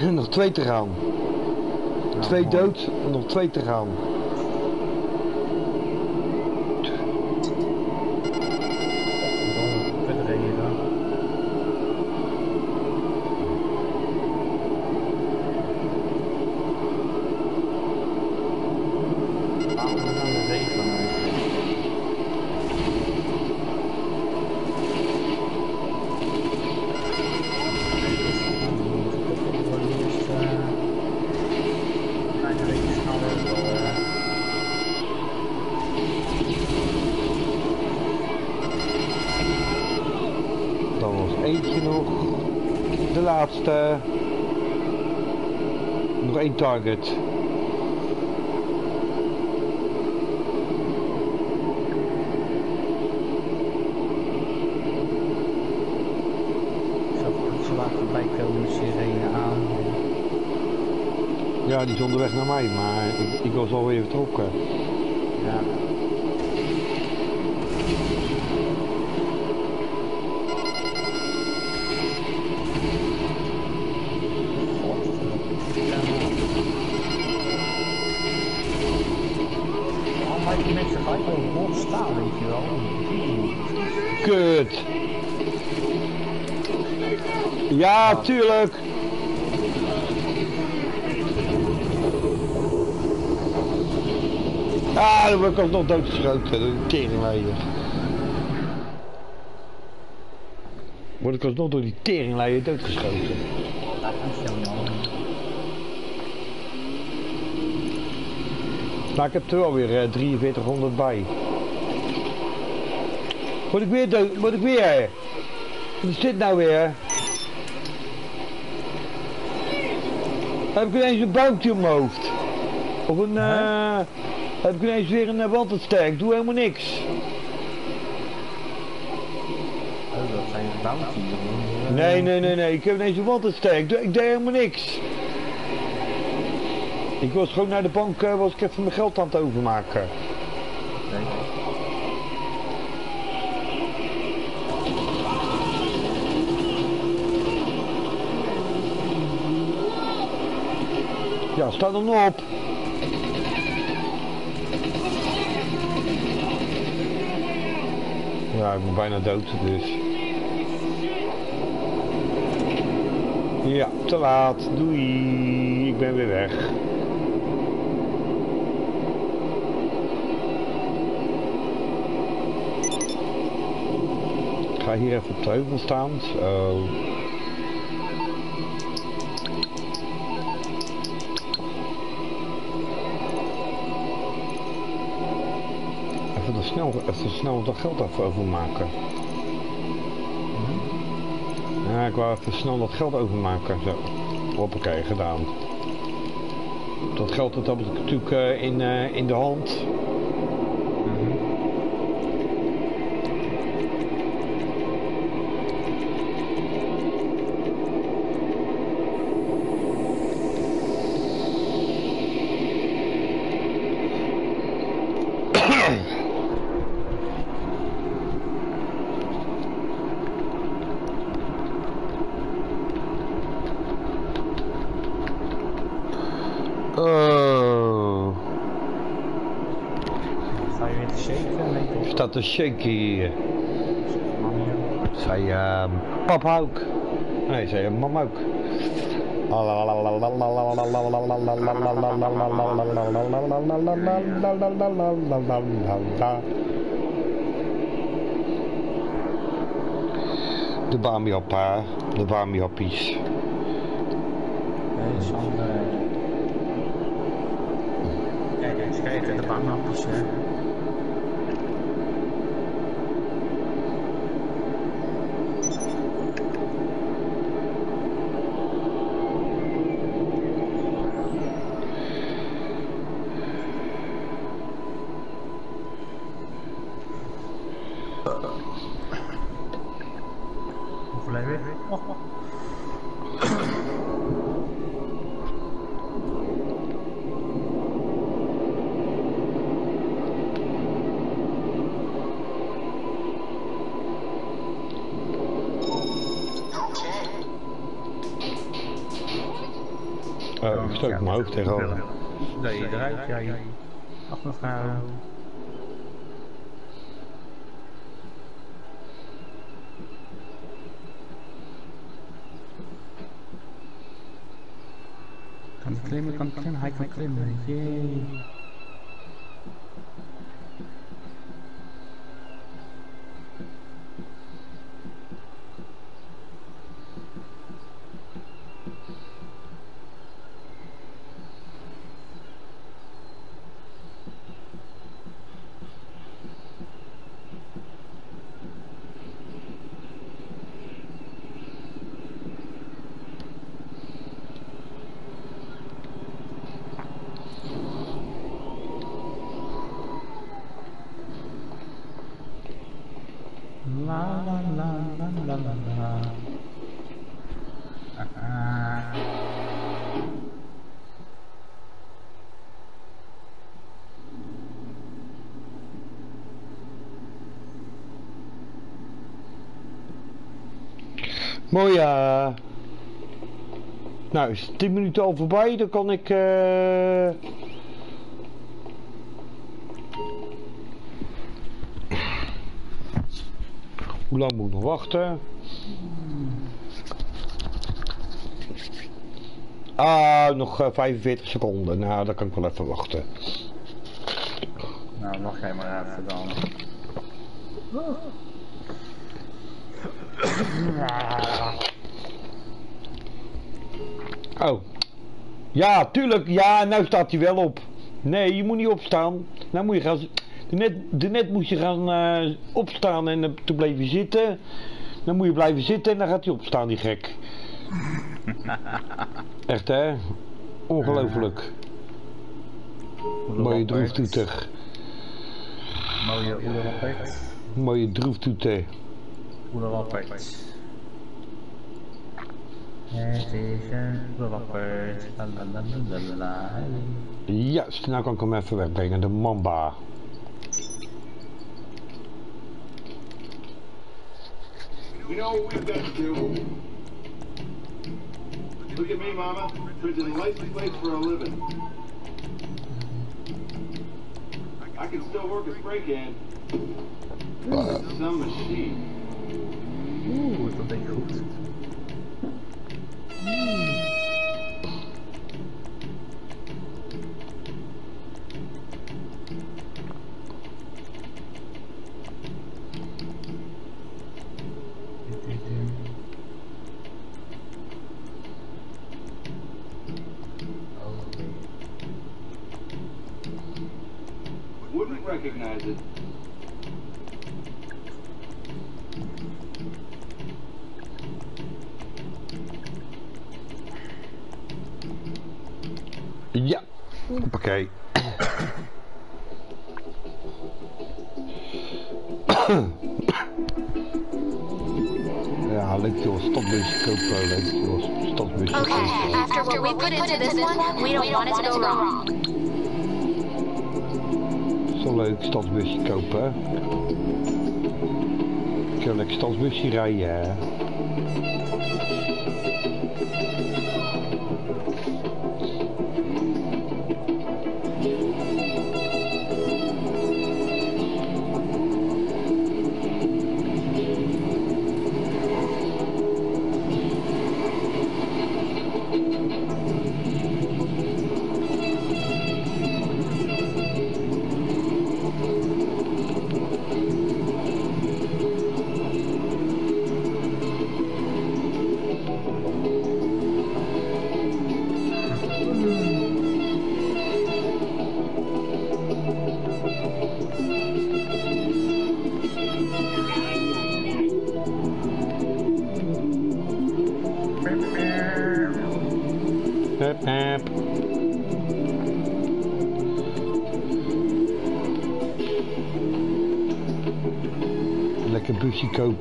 Ja. nog twee te gaan. twee mooi. dood en nog twee te gaan. Target. Ik zag er ook zo laat voorbij komen, maar ze zijn aan. Ja, die is onderweg naar mij, maar ik was alweer vertrokken. Ja, tuurlijk. Ah, dan word ik alsnog doodgeschoten die teringleier. Word ik alsnog door die teringleier doodgeschoten. Maar ik heb er wel weer eh, 4300 bij. Word ik weer dood, word ik weer. Wat is dit nou weer? Heb ik ineens een buikje op mijn hoofd? Of een, eh, heb ik ineens weer een uh, wandelsterk? Doe helemaal niks. Oh, dat zijn. Nee, nee, nee, nee, ik heb ineens een wandelsterk. Ik deed helemaal niks. Ik was gewoon naar de bank, eh, was ik even mijn geld aan het overmaken. Ja, sta nog op. Ja, ik ben bijna dood, dus. Ja, te laat. Doei. Ik ben weer weg. Ik ga hier even op de staan. Zo. Snel, even snel dat geld even overmaken. Ja, ik wou even snel dat geld overmaken. Zo. Hoppakee, gedaan. Dat geld dat heb ik natuurlijk eh, in, eh, in de hand. Oh, Sta je weer te shaken? Man, hier. Zei uh, papa ook. Nee, zei mam ook. De Bami-hoppa, de Bami-hoppies. Nee, Sander. Kijk eens, kijk, de banknappjes, hoofd tegenover. Je eruit, ja. je- Ach mevrouw. Kan hij klimmen, kan hij klimmen, hij kan klimmen. Jee. Ja. Nou, is 10 minuten al voorbij, dan kan ik... eh Hoe lang moet ik nog wachten? Ah, nog eh, 45 seconden. Nou, dan kan ik wel even wachten. Nou, wacht jij maar even dan. Oh. Ja, tuurlijk. Ja, nou staat hij wel op. Nee, je moet niet opstaan. Nou moet je gaan... Net, net moest je gaan eh, opstaan en eh, toen bleef je zitten. Dan moet je blijven zitten en dan gaat hij opstaan, die gek. Echt, hè? Ongelooflijk. Mooie droeftoeter. Mooie droeftoeter. Oerwappert. Het is een oerwappert. La la la la la la. Juist, nou kan ik hem even wegbrengen. De mamba. We know what we've got to do. Look at me, Mama. Printing license plates for a living. I can still work a spray can. Some machine. Oeh, dat deed Ja, leuk joh, stadbusje kopen, leuk joh, stadbusje Okay, kopen. after what we put into this one, we don't want it to go wrong. Zo leuk, stadsbusje kopen. Ik kan lekker stadsbusje rijden,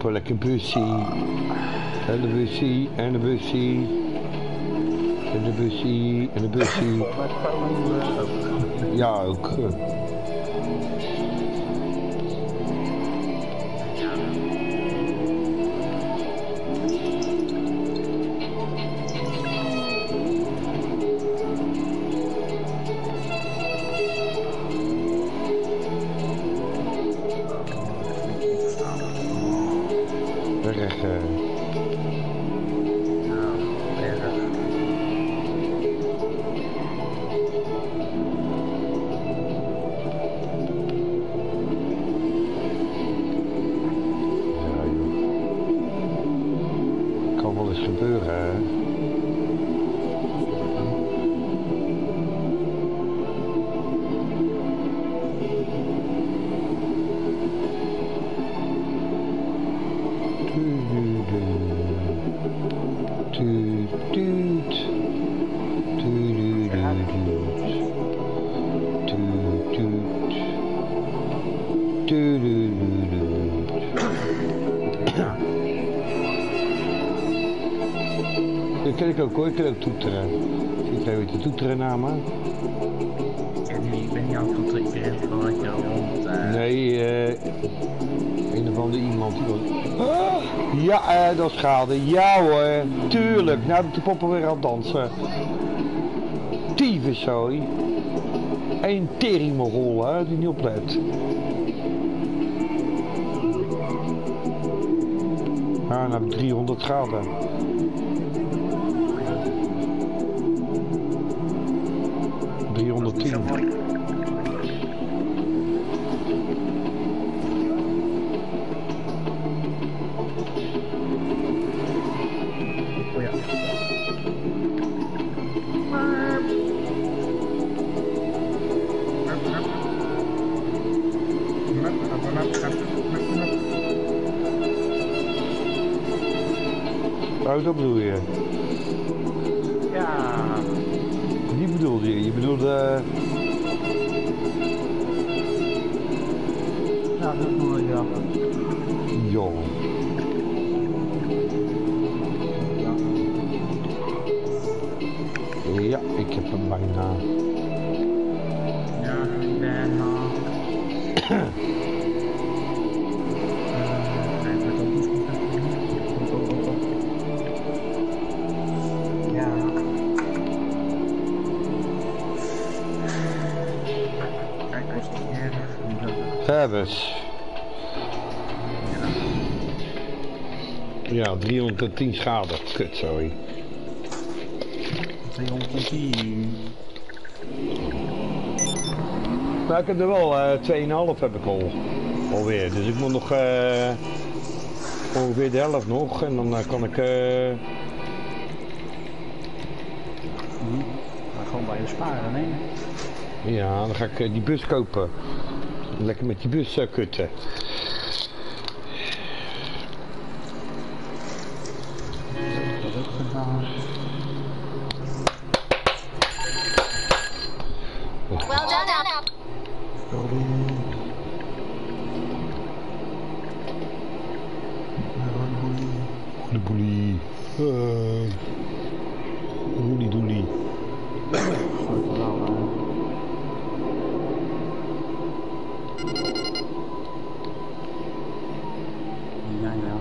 busje kopen, lekker busje. En de busje, en de busje. En de busje, en de busje. Ja, ook. Ja hoor, tuurlijk. Nou, de poppen weer aan dansen. Tieven zo. Een teringmogol, hè, die niet oplet. Nou, heb ik 300 graden. ...310. Dat bedoel je. Ja. Die bedoelde je. Je bedoelde... Ja, dat bedoel ik, ja. joh. Ja, ik heb hem bijna. Ja, ik ben... erg? Hebbes. Ja, 310 schade. Kut, sorry. 210. Maar ik heb er wel eh 2,5 heb ik al. Alweer. Dus ik moet nog eh ongeveer de helft nog. En dan eh, kan ik... eh Maar gewoon bij je sparen, nee. ja, dan ga ik die bus kopen. Lekker met die bus kutten. Dat ook gedaan. Well done up. De boelie. Uh, Roelie doelie. Ja, ja.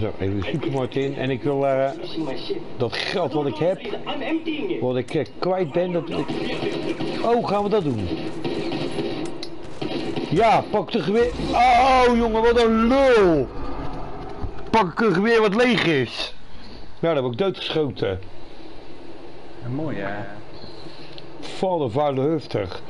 Zo, even in. En ik wil eh, dat geld wat ik heb, wat ik eh, kwijt ben, dat ik... Oh, gaan we dat doen? Ja, pak de geweer... Oh, jongen, wat een lul! Pak een geweer wat leeg is. Nou, dat heb ik doodgeschoten. Mooi hè. Vader, vuile huftig.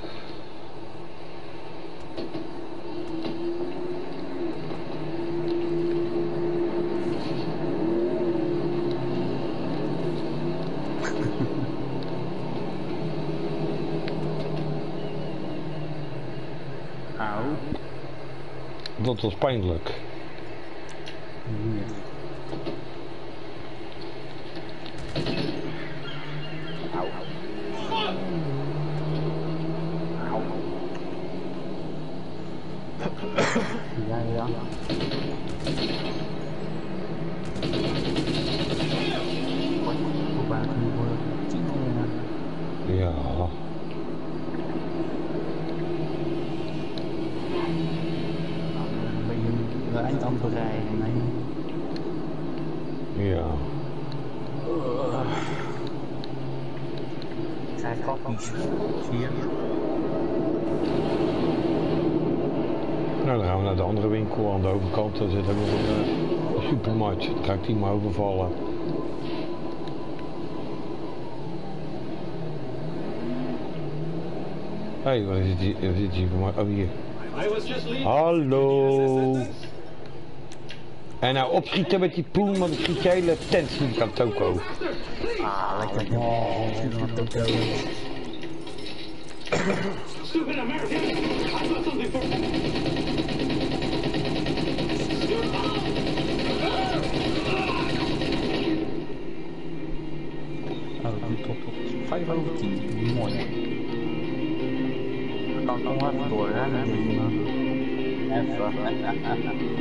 Dat was pijnlijk. Hier. Auw. Auw. Ja, ja. Hoe vaak nu worden? Tien alweer. Ja. Ben je nu het eind aan het bereiken? Nee. Ja. Kappies. Zie je? Nou, dan gaan we naar de andere winkel aan de overkant. Daar zit helemaal een uh, supermarkt. Ga ik die maar overvallen. Hé, hey, waar zit die, waar die supermarkt? Oh, hier. Hallo. En nou opschieten met die poen, want ik schiet je hele tent niet aan toko. Ah, lekker. Oh, Oh, nu tot, tot 5 over 10. Mooi. Dan kan ik nog even doorrennen. Even.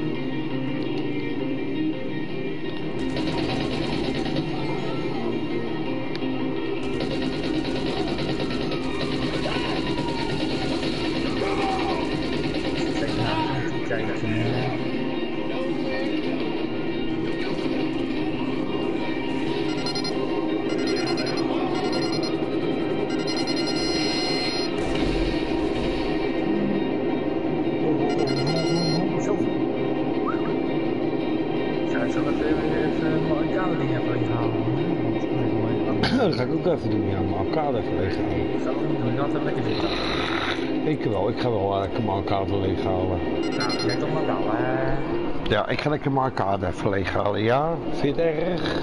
Ja, ik ga lekker mijn arcade even leeghalen, ja? Vind je het erg?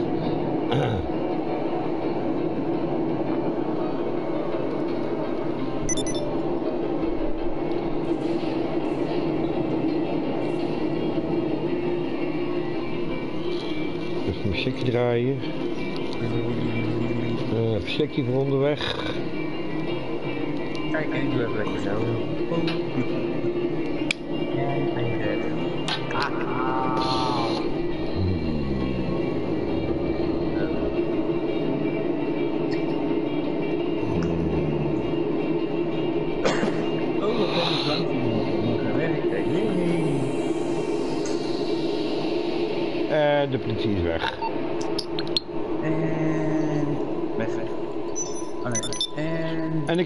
Even een muziekje draaien. Eh even stekje voor onderweg. Kijk, ik doe even lekker zo.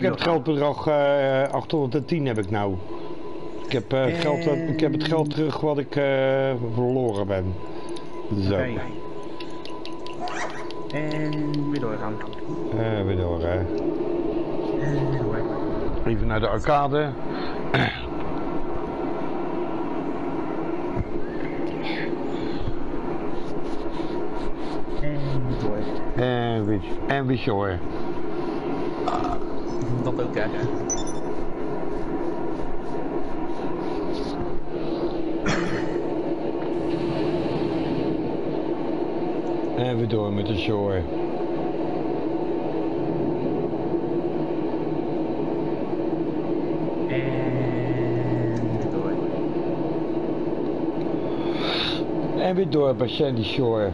Heb het geldbedrag eh 810 heb ik nou. Ik heb, eh, geld, En- ik heb het geld terug wat ik eh, verloren ben. Zo. En weer doorgaan. eh, weer door. hè. En weer door. Even naar de arcade. En weer door. En weer, en weer door. En weer door met de shore. En weer door. En weer door bij Sandy Shore.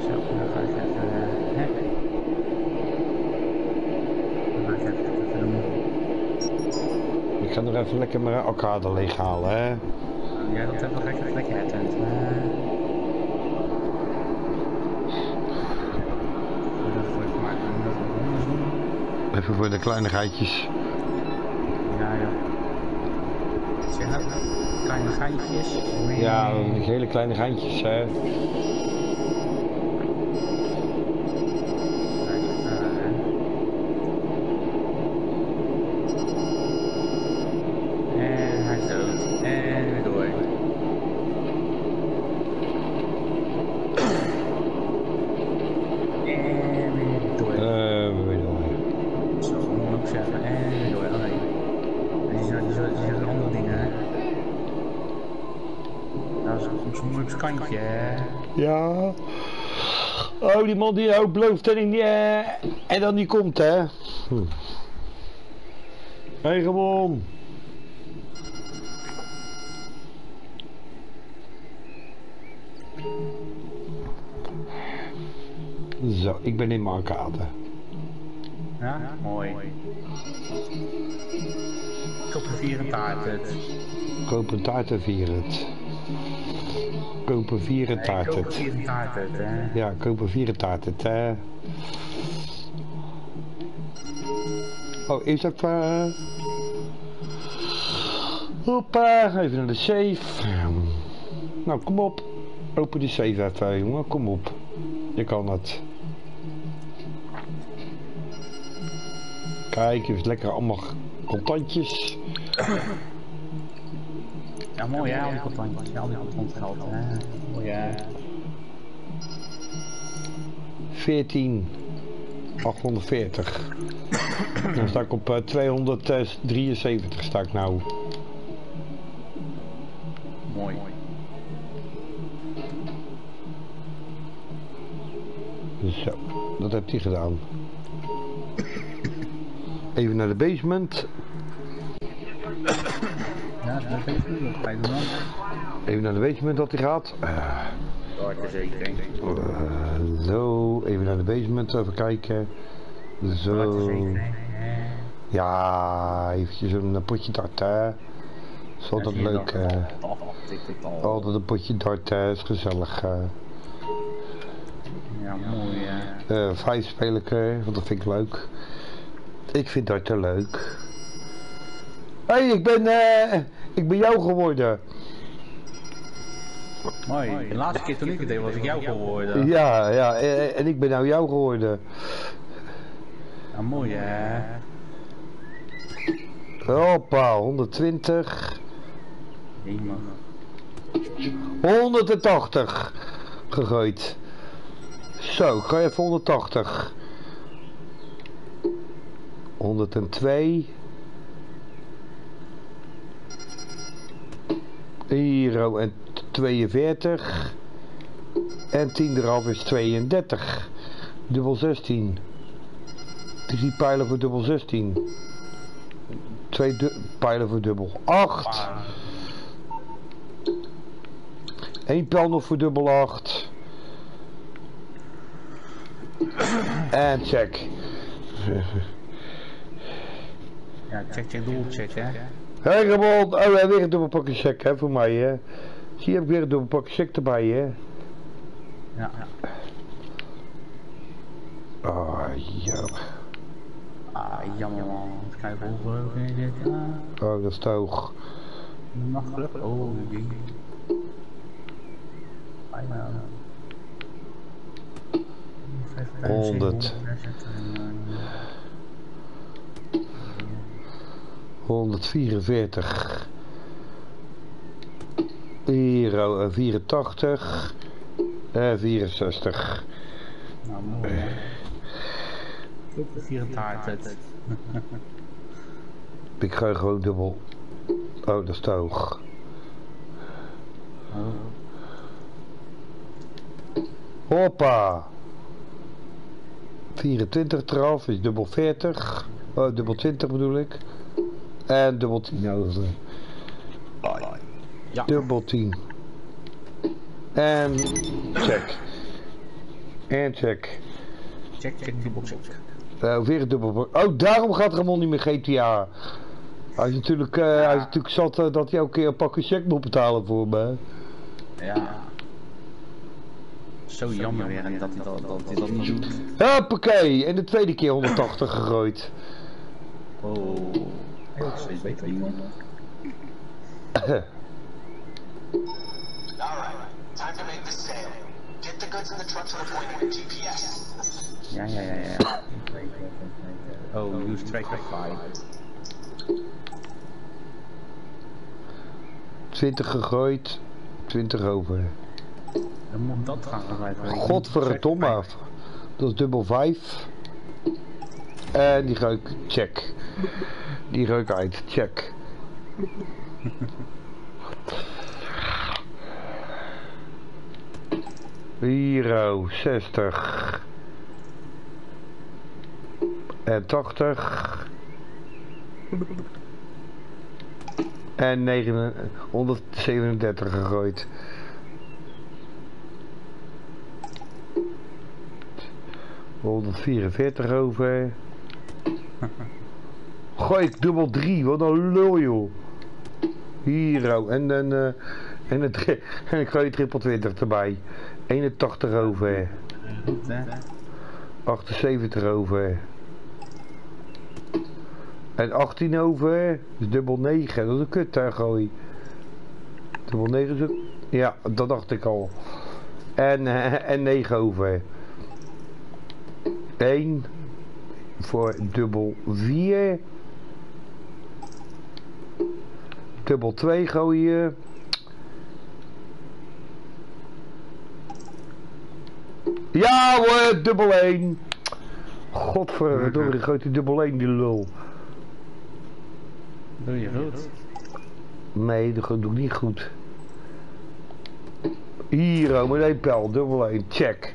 Zo, dan ga ik even... eh, Hè? Dan ga ik even even ga nog even lekker mijn arcade leeghalen, hè. Ja, dat hebben we lekker lekker uit. Even voor de kleinigheidjes. Ja, ja. Zeg dat? Kleine geintjes. Ja, hele kleine geintjes, hè. Oh, die man die ook belooft en, die, eh, en dan niet komt, hè. Hm. Hé, gewoon. Zo, ik ben in mijn arcade. Ja, mooi. Koop een vier en taart het. Koop een taart en vier het. Het, hè. Ja, koop een vier en taart het, hè. Oh, is dat waar? Hoppa, even naar de safe. Nou, kom op. Open die safe even, jongen. Kom op. Je kan het. Kijk, even lekker allemaal contantjes. Ja, mooi hè, al die contantjes, ja, al die contantgeld, hè. Mooi hè. 14. 840. Dan sta ik op eh, 273 sta ik nou. Mooi. Zo, dat heeft hij gedaan. Even naar de basement. Ja, dat is even goed, dat ga je doen dan. Even naar de basement dat hij gaat. Eh, eh, zo, even naar de basement even kijken. Zo. Ja, eventjes een potje tart, hè. is altijd leuk. eh. altijd een potje dart eh, is gezellig. Ja, mooi. eh. Vijf speel ik want dat vind ik leuk. Ik vind dat te leuk. Hé, hey, ik ben, eh, ik ben jou geworden. Mooi. De laatste keer toen ik het deed was ik jou geworden. Ja, ja, en ik ben nou jou geworden. Ja, mooi hè. Hoppa, 120. Nee, man. 180 gegooid. Zo, ga even 180. 102. Euro en 42. En 10 eraf is 32. Dubbel 16. Drie pijlen voor dubbel 16. Twee du pijlen voor dubbel 8. Eén pijl nog voor dubbel 8. En check. Ja, check, check, doel, check hè. Hé Ramon, oh weer een dubbel pakje check hè, voor mij hè. Zie je, heb ik weer een dubbel pakje check erbij hè. Ja. Oh ja. Ah, jammer man. Kijken hoeveel is dit? Ja, Oh, dat is te hoog. makkelijk. Oh, jee. Bijna. Vijf, 100. 144. Euro en 84. En 64. eh, Nou, mooi hè. Ik ga gewoon dubbel. Oh, dat is te hoog. Hoppa. 24 eraf is dubbel 40. Oh, dubbel 20 bedoel ik. En dubbel 10 over. Ja. Dubbel 10. En check. En check. Check, check, dubbel check. Uh, weer een dubbel. Oh, daarom gaat Ramon niet meer GTA. Hij is natuurlijk, eh, hij is natuurlijk zat eh, dat hij elke keer een pakje check moet betalen voor me. Ja. Zo jammer weer en dat hij dat, dat, hij dat niet doet. Hoppakee, en de tweede keer 180 gegooid. Oh. Heel steeds beter iemand. Alright, time to make this sale. Get the goods in the truck to the point with GPS. Ja, ja, ja, ja. Oh, use tracker 5. 20 gegooid, 20 over. Dan moet dat gaan blijven. Godverdomme. Dat is dubbel 5. En die ga ik check. Die ik uit, check. Euro 60 en 80 en 9, 137 gegooid. ...144 over. Gooi ik dubbel 3, wat een lul joh. Hier oh, en dan... eh, en, het, en ik gooi triple 20 erbij. 81 over. Goed, hè? 78 over. En 18 over. Dus dubbel 9. Dat is een kut daar gooi. Dubbel 9 is ook... Ja, dat dacht ik al. En, eh, en 9 over. 1 voor dubbel 4. Dubbel 2 gooien. Ja hoor, dubbel 1. Godverdomme, gooit die dubbel 1 die lul. Doe je goed. Nee, dat doe ik niet goed. Hier, oh, één pijl, dubbel 1, check.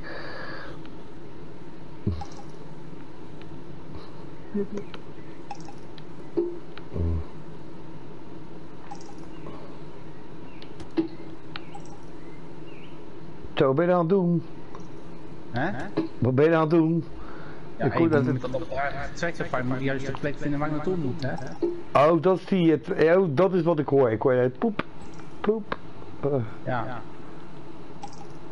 Zo, wat ben je aan het doen? Hè? Wat ben je aan het doen? Ja, Ik hoor dat het- op 5 moet juist de plek vinden waar ik naartoe moet, hè? Oh, dat is die, het, oh, dat is wat ik hoor. Ik hoor het poep, poep, eh, Ja,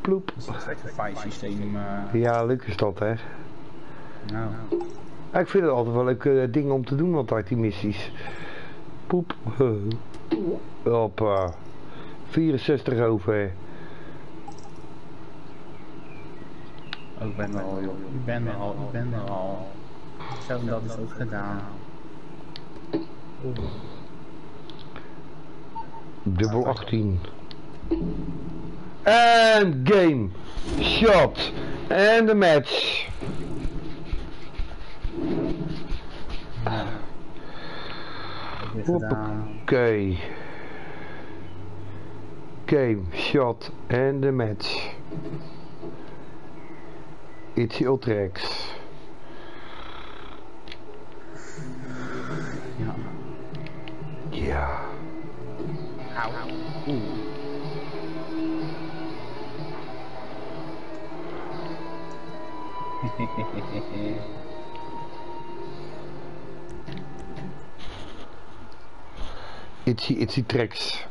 ploep. dat is het sacrifice systeem. eh, Ja, leuk is dat, hè. nou, Ja, ik vind het altijd wel leuke eh, dingen om te doen, altijd die missies. Poep. Hoppa. 64 over. Ook ben er al, joh. Ik ben er al, ik ben er al. Zo, dat is ook gedaan. Dubbel 18. En game. Shot. En de match. Oké. Game, shot en de match. It's Ultrex. Ja. Ja. Itchy Itchy Trex.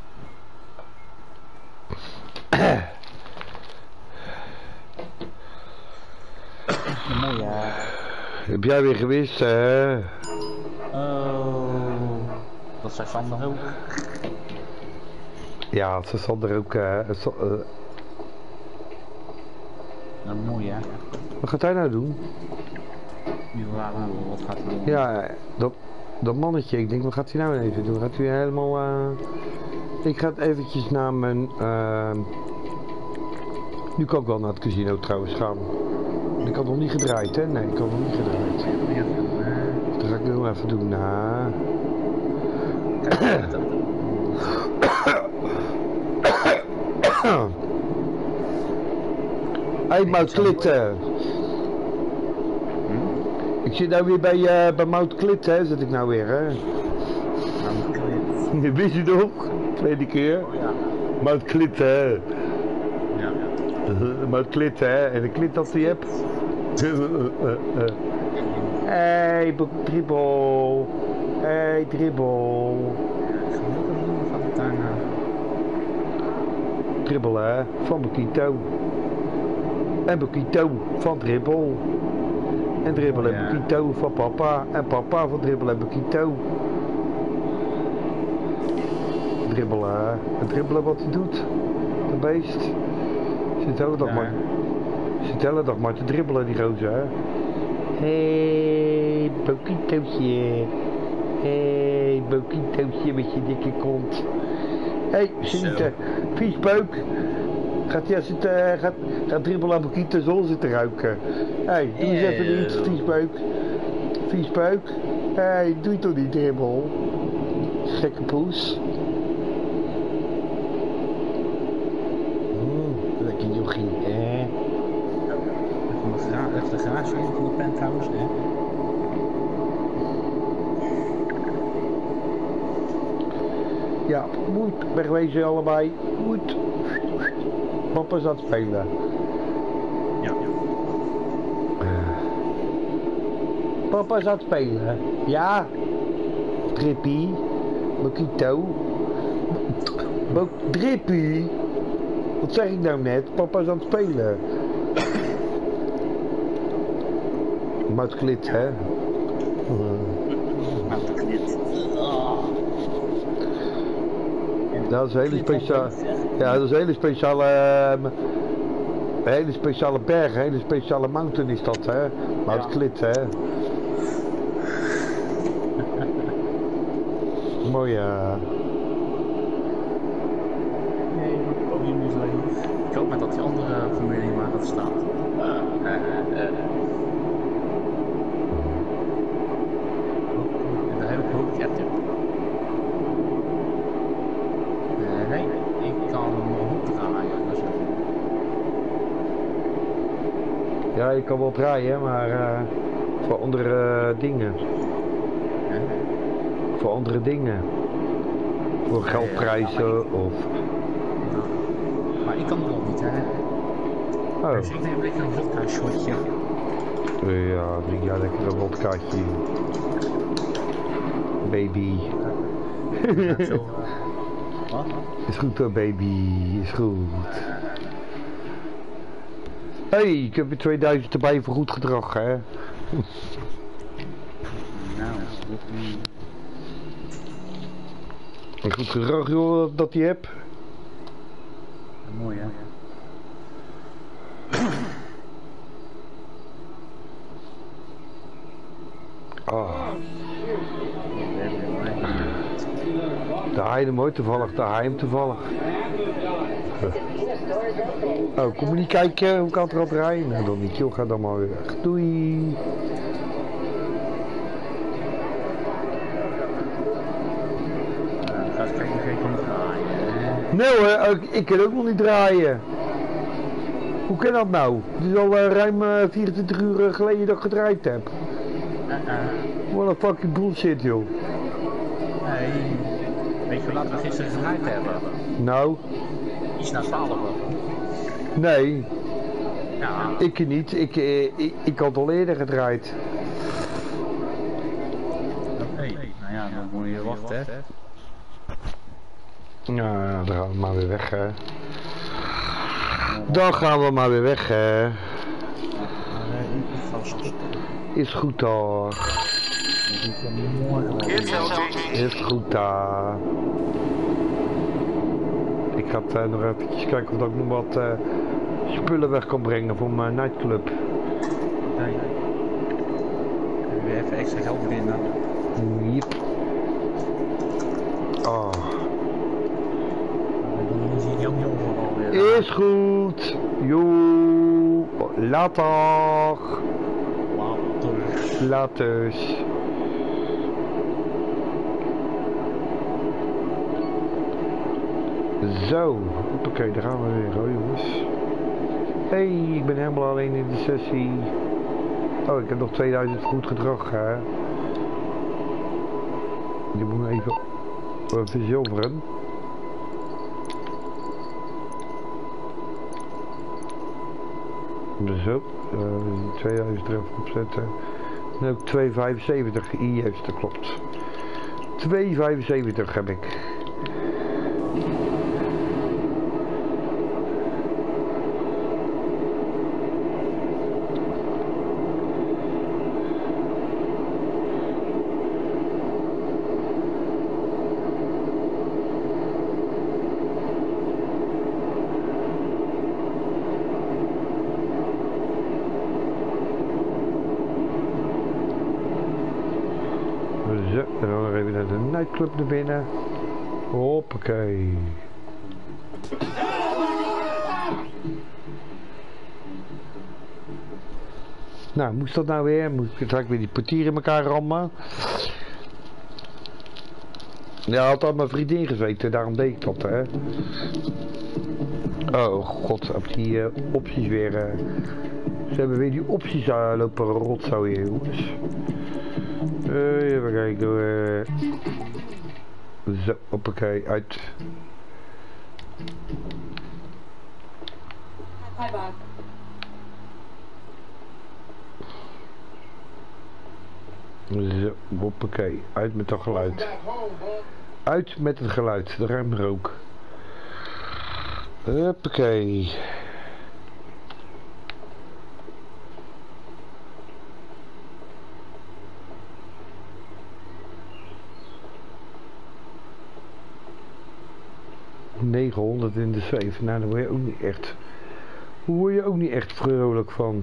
Mooi ja. Heb jij weer gewist, hè? Oh. Dat zei Sander ook. Ja, ze zal er ook... eh, eh, Nou, mooi hè. wat gaat hij nou doen? Nu waarom, wat gaat hij doen? Ja, dat, dat mannetje, ik denk, wat gaat hij nou even doen? Gaat hij helemaal... eh, Ik ga het eventjes naar mijn... ehm, Nu kan ik wel naar het casino trouwens gaan. Ik had nog niet gedraaid, hè? Nee, ik had nog niet gedraaid. Ja, Dat ga ik nu even doen. Nou... Hey, Mout Klitten. Ik zit nou weer bij, eh bij Mout Klit, hè? Zit ik nou weer, hè? nou, Wist je nog? Tweede keer. ja. Mout Klit, hè? Ja. Mout Klit, hè? En de klit dat hij hebt. Hey, dribbel. Hey, dribbel. Dribbel, hè? Van Bokito. En Bokito van dribbel. En dribbel en Ja. Bokito van papa. En papa van dribbel en Bokito. Dribbelen, hè? En dribbelen wat hij doet. De beest. Zit dag Ja. maar. Zit de hele dag maar te dribbelen, die gozer, hè? Hey, Bokitootje. Hey, Bokitootje met je dikke kont. Hey, zitten. Vies peuk. Gaat hij zitten, gaat, gaat dribbelen aan Bokito zon zitten ruiken. Hey, doe eens even niet, vies peuk. Vies peuk. Hey, doe je toch niet dribbel. Gekke poes. Mm, lekker jochie, hè? Van de, gra van de penthouse, hè? Ja, moet wegwezen allebei. Moet. Papa het spelen. Ja. Papa aan het spelen. Ja. Drippie. Mokito. Mo Drippie. Wat zeg ik nou net? Papa is aan het spelen. Moutklit, hè? Dit. Dat is een hele speciale... Ja, dat is een hele speciale... ehm, Een hele speciale berg, een hele speciale mountain is dat, hè? Klit, hè? Mooi, ja. Nee, het podium is leeg. Ik hoop maar dat die andere familie maar gaat staan. Eh, eh, eh. En daar heb ik ook ja, tip. Eh, nee, ik kan hem goed draaien. Dus, Ja, je kan wel draaien, maar eh, voor andere dingen. eh, Voor andere dingen. Voor geldprijzen of... maar ik kan er ook niet, hè. Oh, Dus ik neem lekker een vodka shotje. ja, drink jij lekker een wodkaatje. baby. Zo. Wat? Is goed hoor, baby. Is goed. Hé, hey, ik heb weer 2000 erbij voor goed gedrag, hè. Nou. Een goed gedrag, joh, dat hij hebt. Mooi hè? Ah, daar haai je hem mooi toevallig, daar haai je hem toevallig. Oh, kom niet kijken hoe ik aan het rad rijden? Nou, dan niet, joh, ga dan maar weer weg. Doei. Kan. Nee hoor, ik, ik kan ook nog niet draaien. Hoe kan dat nou? Het is al eh, ruim eh, 24 uur eh, geleden dat ik gedraaid heb. Uh-uh. What a fucking bullshit joh. Nee. Weet je hoe laat we gisteren gedraaid hebben? Nou, Iets na 12. nee, Ja. ik niet. Ik, eh, ik, ik had al eerder gedraaid. Oké. Nou ja, dan moet je wachten hè. Nou ja, dan gaan we maar weer weg hè. Dan gaan we maar weer weg hè. Is goed hoor. Is goed daar. Het, eh, nog eventjes kijken of dat ik nog wat eh, spullen weg kan brengen voor mijn nightclub. Nee. Kunnen we weer even extra geld verdienen? Yep. Oh, je is goed. Joe. Later. Later. Laters. Zo, oké, daar gaan we weer, hoor jongens. hey, ik ben helemaal alleen in de sessie. Oh, ik heb nog 2000 goed gedrag, hè. Die moet even verzilveren. Zo, uh, 2000 er opzetten. En ook 2,75. Juist, dat klopt. 2,75 heb ik. Zo, dan gaan we nog even nightclub naar binnen. Hoppakee. Nou, moest dat nou weer? Moet ik straks weer die portier in elkaar rammen? Ja, had al mijn vriendin gezeten, daarom deed ik dat, hè. Oh god, op die eh, opties weer. eh. Ze hebben weer die opties uh, lopen rotzooien, jongens. Even kijken. Zo, hoppakee, uit. Hi, Bob. Zo, hoppakee, uit met dat geluid. Uit met het geluid, de ruim rook. Hoppakee. ...900 in de zeven. Nou, daar word je ook niet echt... Hoe word je ook niet echt vrolijk van?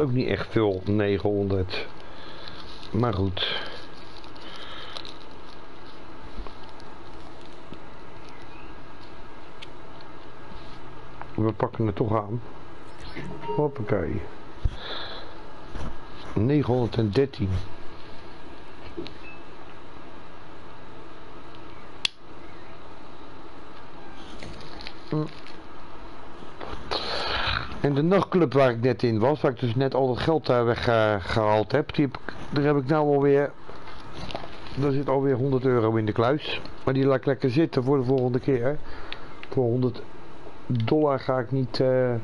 Ook niet echt veel, 900. Maar goed. We pakken het toch aan. Hoppakee. 913. En de nachtclub waar ik net in was, waar ik dus net al dat geld daar weggehaald heb, die heb daar heb ik nou alweer, daar zit alweer 100 euro in de kluis. Maar die laat ik lekker zitten voor de volgende keer. Voor 100 dollar ga ik niet, eh.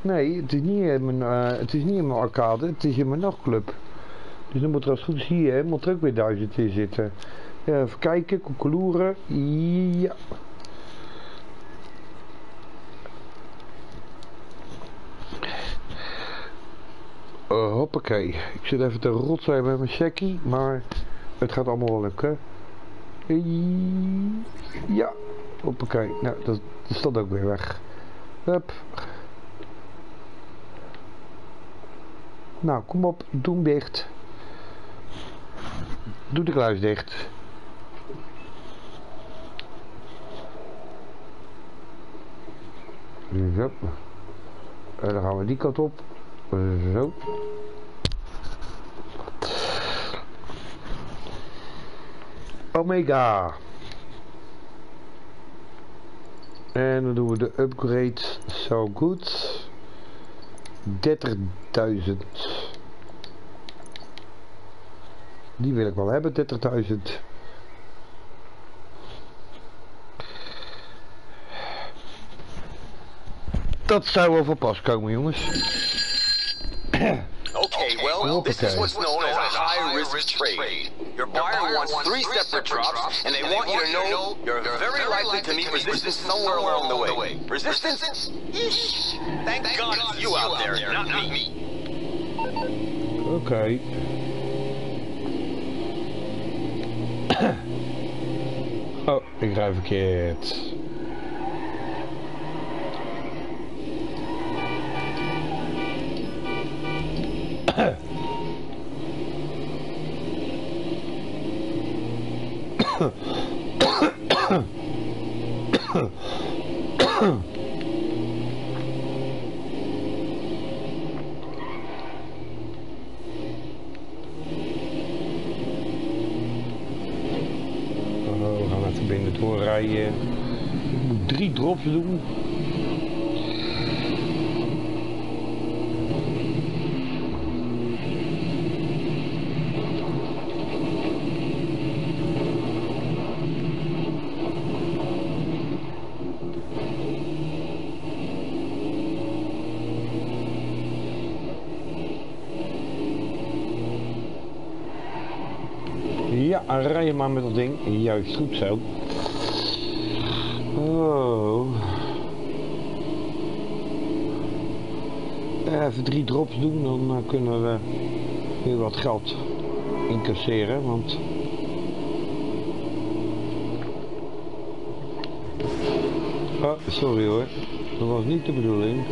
Nee, het is niet in mijn, eh, het is niet in mijn arcade, het is in mijn nachtclub. Dus dan moet er als goed is hier helemaal terug weer 1000 in zitten. Even kijken, koekeloeren. Ja. Uh, hoppakee. Ik zit even te rotzooi met mijn checkie, maar het gaat allemaal wel lukken. Ja. Hoppakee. Nou, dat, dat staat ook weer weg. Hup. Nou, kom op. Doe hem dicht. Doe de kluis dicht. Zo. En dan gaan we die kant op. Zo. Omega. En dan doen we de upgrade so good. 30.000. Die wil ik wel hebben, 30.000. Dat zou wel van pas komen, jongens. Okay, well, this is what's known as a high-risk trade. Your buyer wants three separate drops, and they want you to know you're very likely to meet resistance somewhere along the way. Resistance? Yeesh. Thank God it's you out there, not me. Oké. Oh, ik rij verkeerd. Oh, we gaan even moet drie drops doen. Ja, rij je maar met dat ding. Juist, goed zo. Oh. Even drie drops doen, dan eh, kunnen we weer wat geld incasseren, want... Oh, sorry hoor. Dat was niet de bedoeling.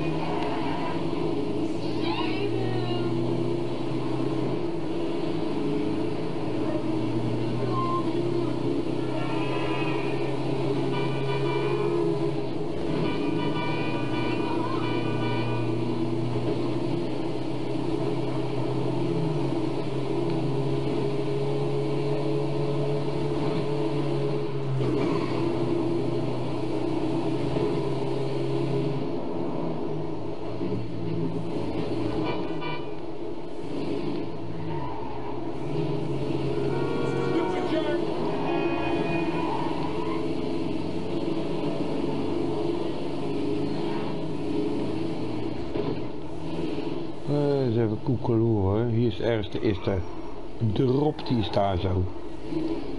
Drop, die is daar zo.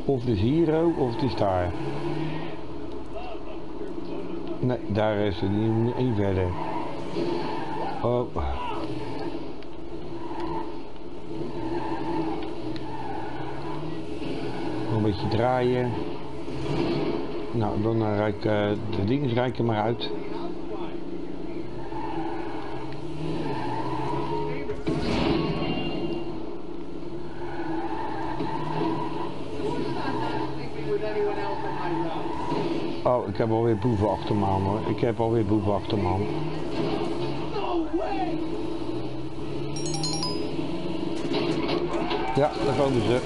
Of hier ook, of het is daar. Nee, daar is er niet één verder. Oh. Een beetje draaien. Nou, dan uh, de dingen rijken maar uit. Heb alweer boeven achter me aan hoor. Ik heb alweer boeven achter me. Ja, daar komen ze.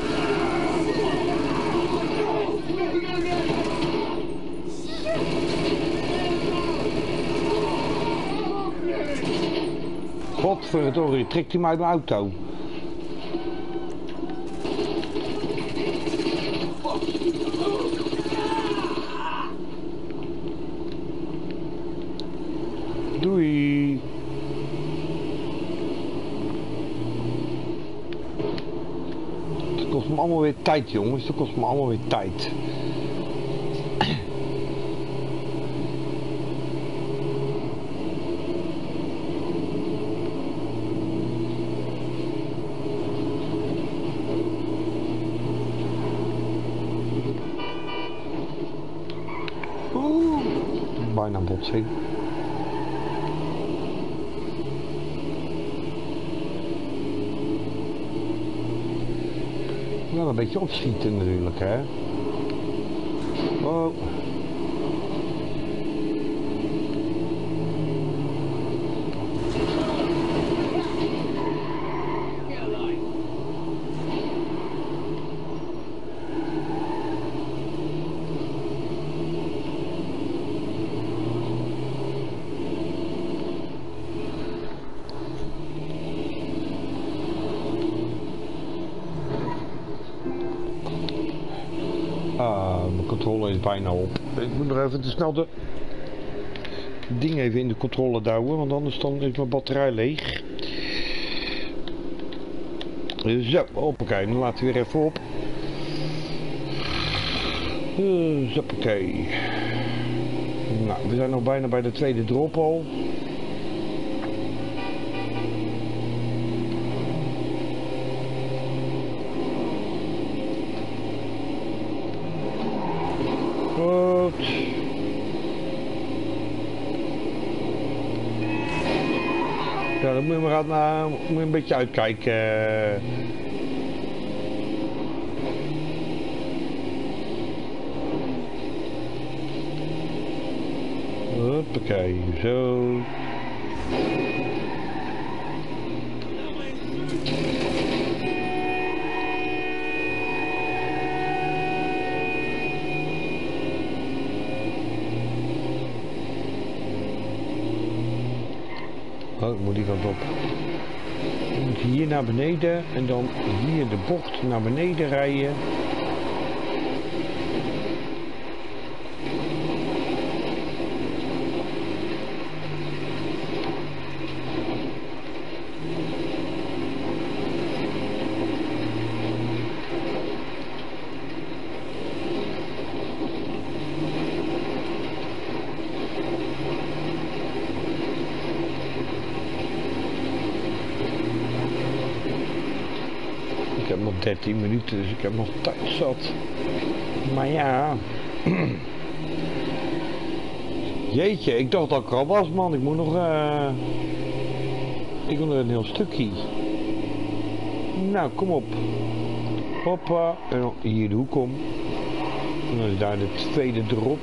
Godverdorie, trekt hij mij uit mijn auto. Het kost me allemaal weer tijd, jongens. Het kost me allemaal weer tijd. Oeh, bijna botsing. Een beetje opschieten natuurlijk, hè. Oh. Ik moet nog even te snel de ding even in de controle douwen, want anders dan is mijn batterij leeg. Zo, hoppakee, dan laten we weer even op. Uh, hoppakee. Nou, we zijn nog bijna bij de tweede drop al. Dan naar, moet je een beetje uitkijken. Hoppakee, zo. Moet die kant op. Dan moet je hier naar beneden en dan hier de bocht naar beneden rijden. Ik heb nog 13 minuten, dus ik heb nog tijd zat. Maar ja. Jeetje, ik dacht dat ik al was, man. Ik moet nog. eh Ik moet nog een heel stukje. Nou, kom op. Hoppa. En dan hier de hoek om. En dan is daar de tweede drop.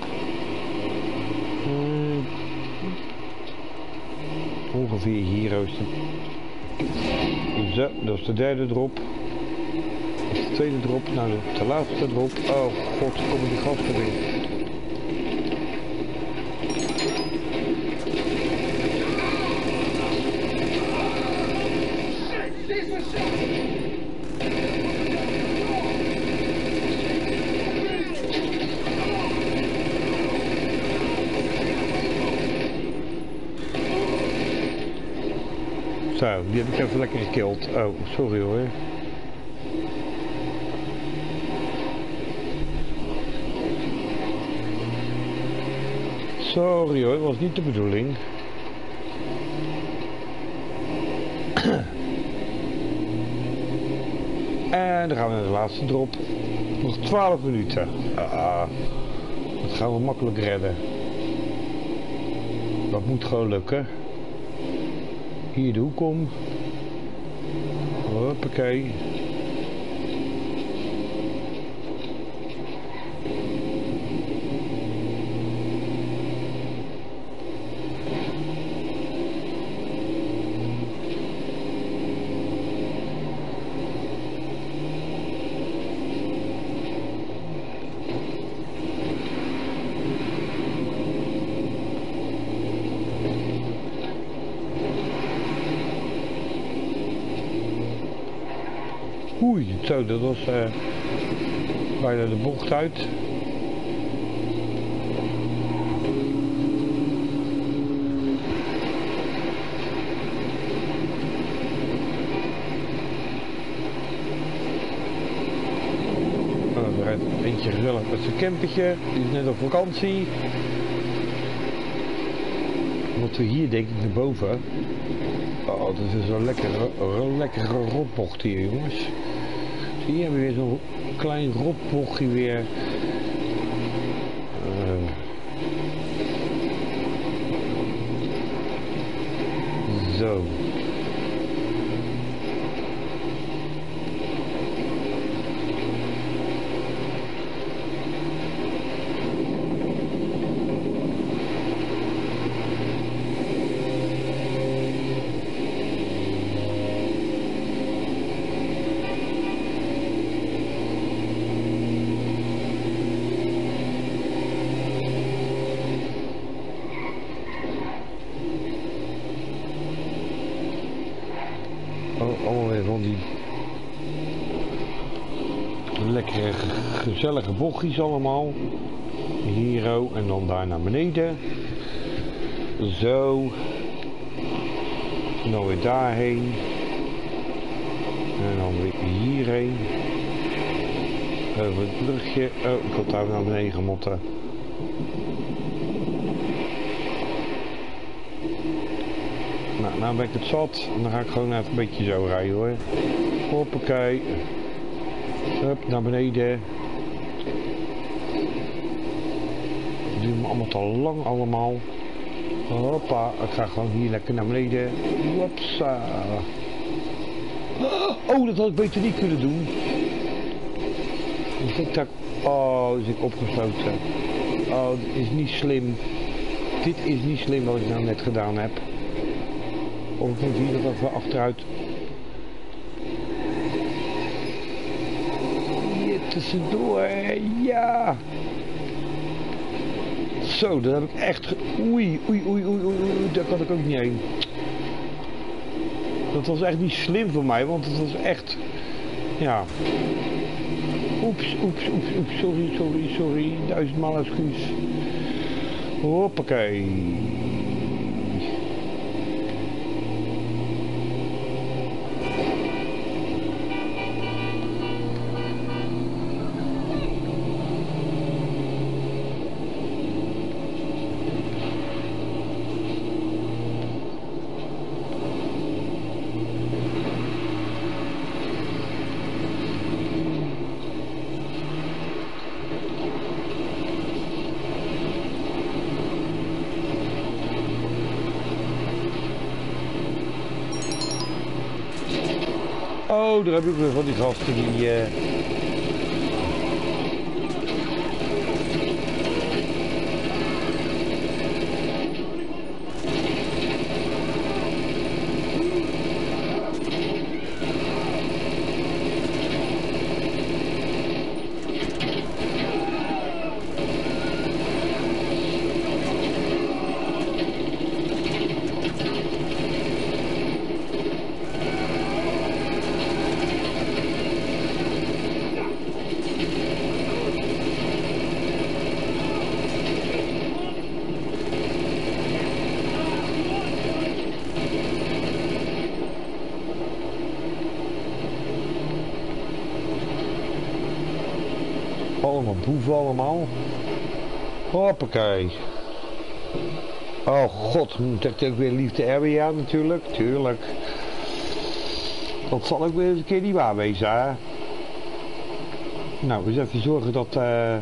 Hmm. Ongeveer hier. Zo, dat is de derde drop. Tweede drop, nou de, laatste drop. Oh god, komen die gasten weer. Zo, die heb ik even lekker gekild. Oh, sorry hoor. Sorry hoor, was niet de bedoeling. En dan gaan we naar de laatste drop. Nog 12 minuten. Ah, dat gaan we makkelijk redden. Dat moet gewoon lukken. Hier de hoek om. Hoppakee. Oei, zo, dat was eh, bijna de bocht uit. Rijdt eentje gezellig met zijn campertje. Die is net op vakantie. Moeten we hier denk ik naar boven. Oh, dat is zo'n lekkere, een lekkere rotbocht hier, jongens. Je, hebben we weer zo'n klein rotbochtje weer. Eh. zo. Oh, allemaal weer van die lekkere g- gezellige bochtjes allemaal. Hier ook en dan daar naar beneden. Zo. En dan weer daarheen. En dan weer hierheen. Over het brugje. Oh, ik had daar naar beneden gemotten. Nou, nou ben ik het zat. En dan ga ik gewoon even een beetje zo rijden hoor. Hoppakee. Hup, naar beneden. Duurt me allemaal te lang allemaal. Hoppa, ik ga gewoon hier lekker naar beneden. Hopsa. Oh, dat had ik beter niet kunnen doen. Ik. Oh, is ik opgesloten. Oh, dit is niet slim. Dit is niet slim wat ik nou net gedaan heb. Of ik moet hier nog even achteruit. Hier tussendoor, ja. Zo, dat heb ik echt... ge- Oei, oei, oei, oei, oei, daar kan ik ook niet heen. Dat was echt niet slim voor mij, want het was echt... Ja. Oeps, oeps, oeps, oeps, sorry, sorry, sorry. Duizendmaal excuus. Hoppakee. Oh, daar heb ik weer van die gasten die... eh, Boeven allemaal. Hoppakee. Oh god, moet ik ook weer liefde hebben? Ja, natuurlijk. Tuurlijk. Dat zal ook weer eens een keer niet waar wezen, hè? Nou, eens even zorgen dat... eh,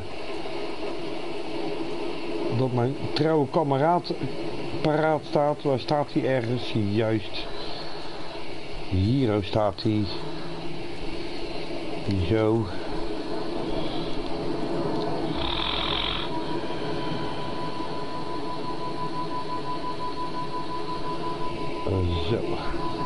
dat mijn trouwe kameraad paraat staat. Waar staat hij ergens? Juist. Hier staat hij. Zo. Zo. En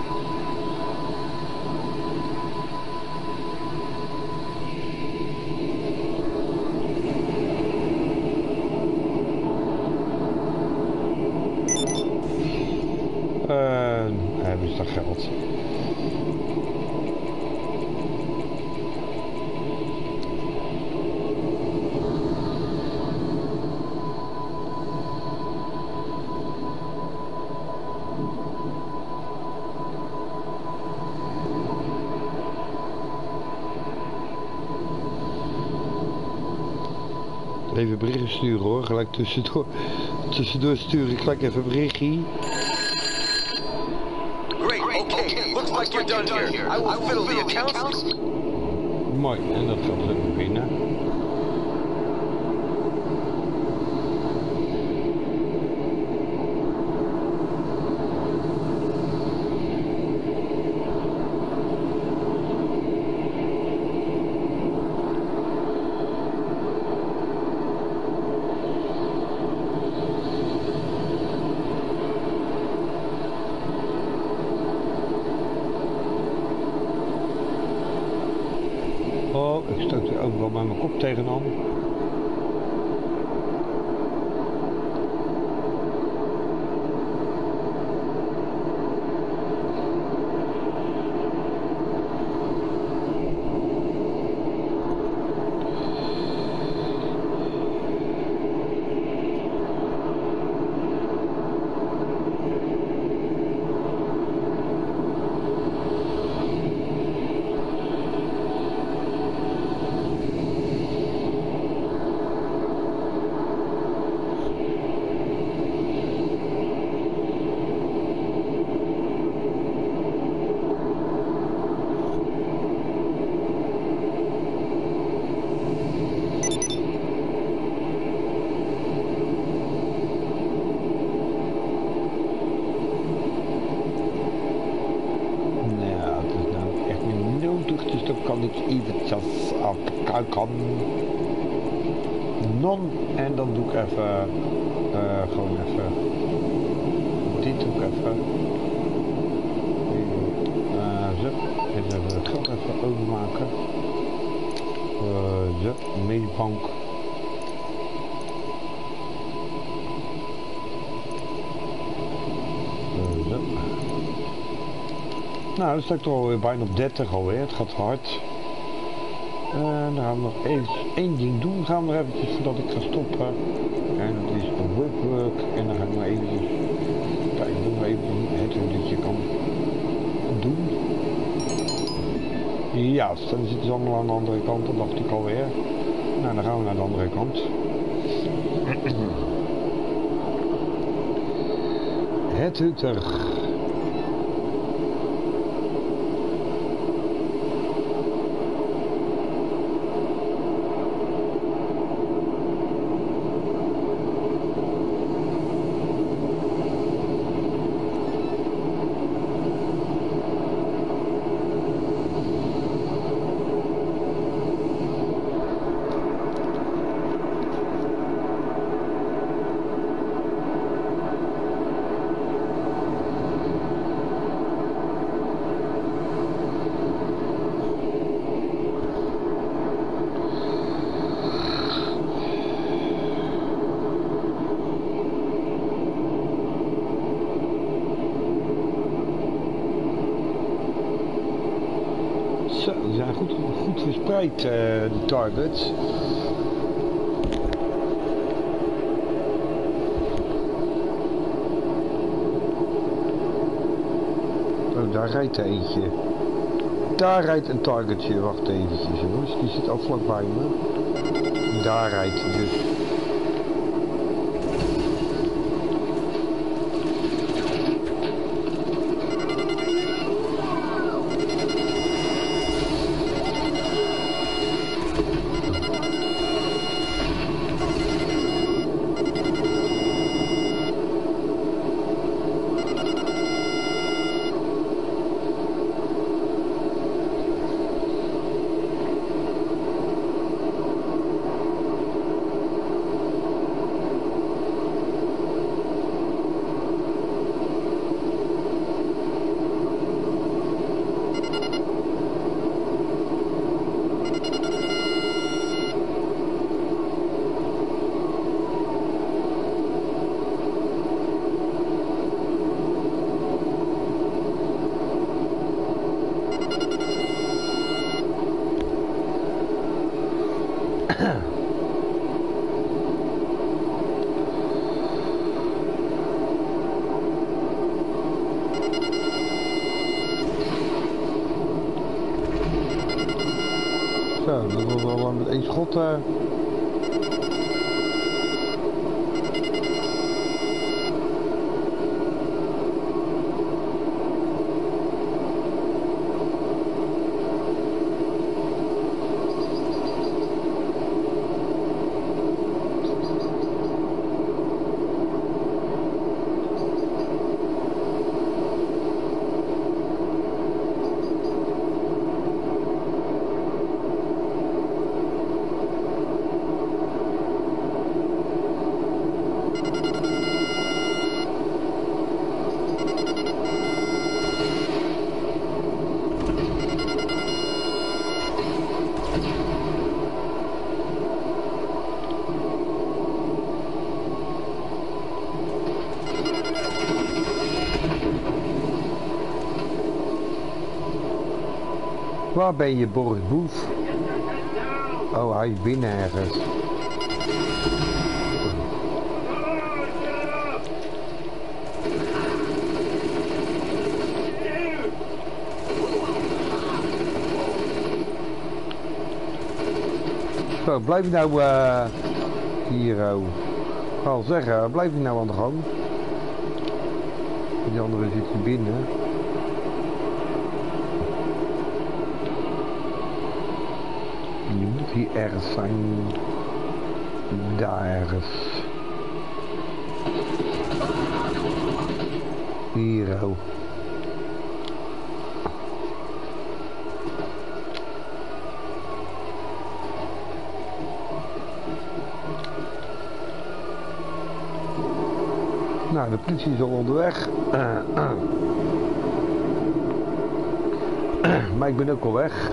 sturen hoor, gelijk tussendoor. Tussendoor stuur ik gelijk even een berichtje. Great, okay. Looks like you're done here. I will fiddle the accounts. Mooi, en dat gaat lukken binnen. Nou, dan sta ik alweer bijna op 30 alweer. Het gaat hard. En dan gaan we nog even één ding doen. Gaan we nog eventjes voordat ik ga stoppen. En dat is work work. En dan ga ik maar eventjes kijken doen we even het je kan doen. Ja, dan zitten ze allemaal aan de andere kant. Dat dacht ik alweer. Nou, dan gaan we naar de andere kant. Het hutter. Zo, die zijn goed, de targets. Oh, daar rijdt er eentje. Daar rijdt een targetje. Wacht eventjes jongens, die zit al vlakbij me. Daar rijdt hij dus. Waar ben je, Boris Boef? Oh, hij is binnen ergens. Zo, blijf je nou eh hier, oh. Ik zeggen, blijf je nou aan de gang? Die andere zit hier binnen. Ergens zijn. Daar. Hier, oh. Nou, de politie is al onderweg. Eh, eh. maar ik ben ook al weg.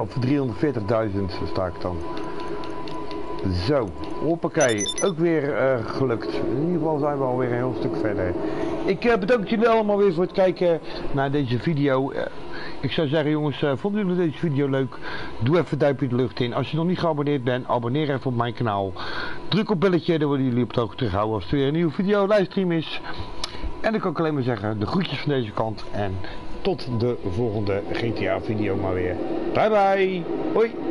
op 340.000 sta ik dan. Zo. Hoppakee. Ook weer eh, gelukt. In ieder geval zijn we alweer een heel stuk verder. Ik eh, bedank jullie allemaal weer voor het kijken naar deze video. Eh, ik zou zeggen jongens, vonden jullie deze video leuk? Doe even een duimpje de lucht in. Als je nog niet geabonneerd bent, abonneer even op mijn kanaal. Druk op belletje, dan worden jullie op de hoogte gehouden als er weer een nieuwe video livestream is. En dan kan ik alleen maar zeggen, de groetjes van deze kant. En tot de volgende GTA video maar weer. Bye bye. Hoi.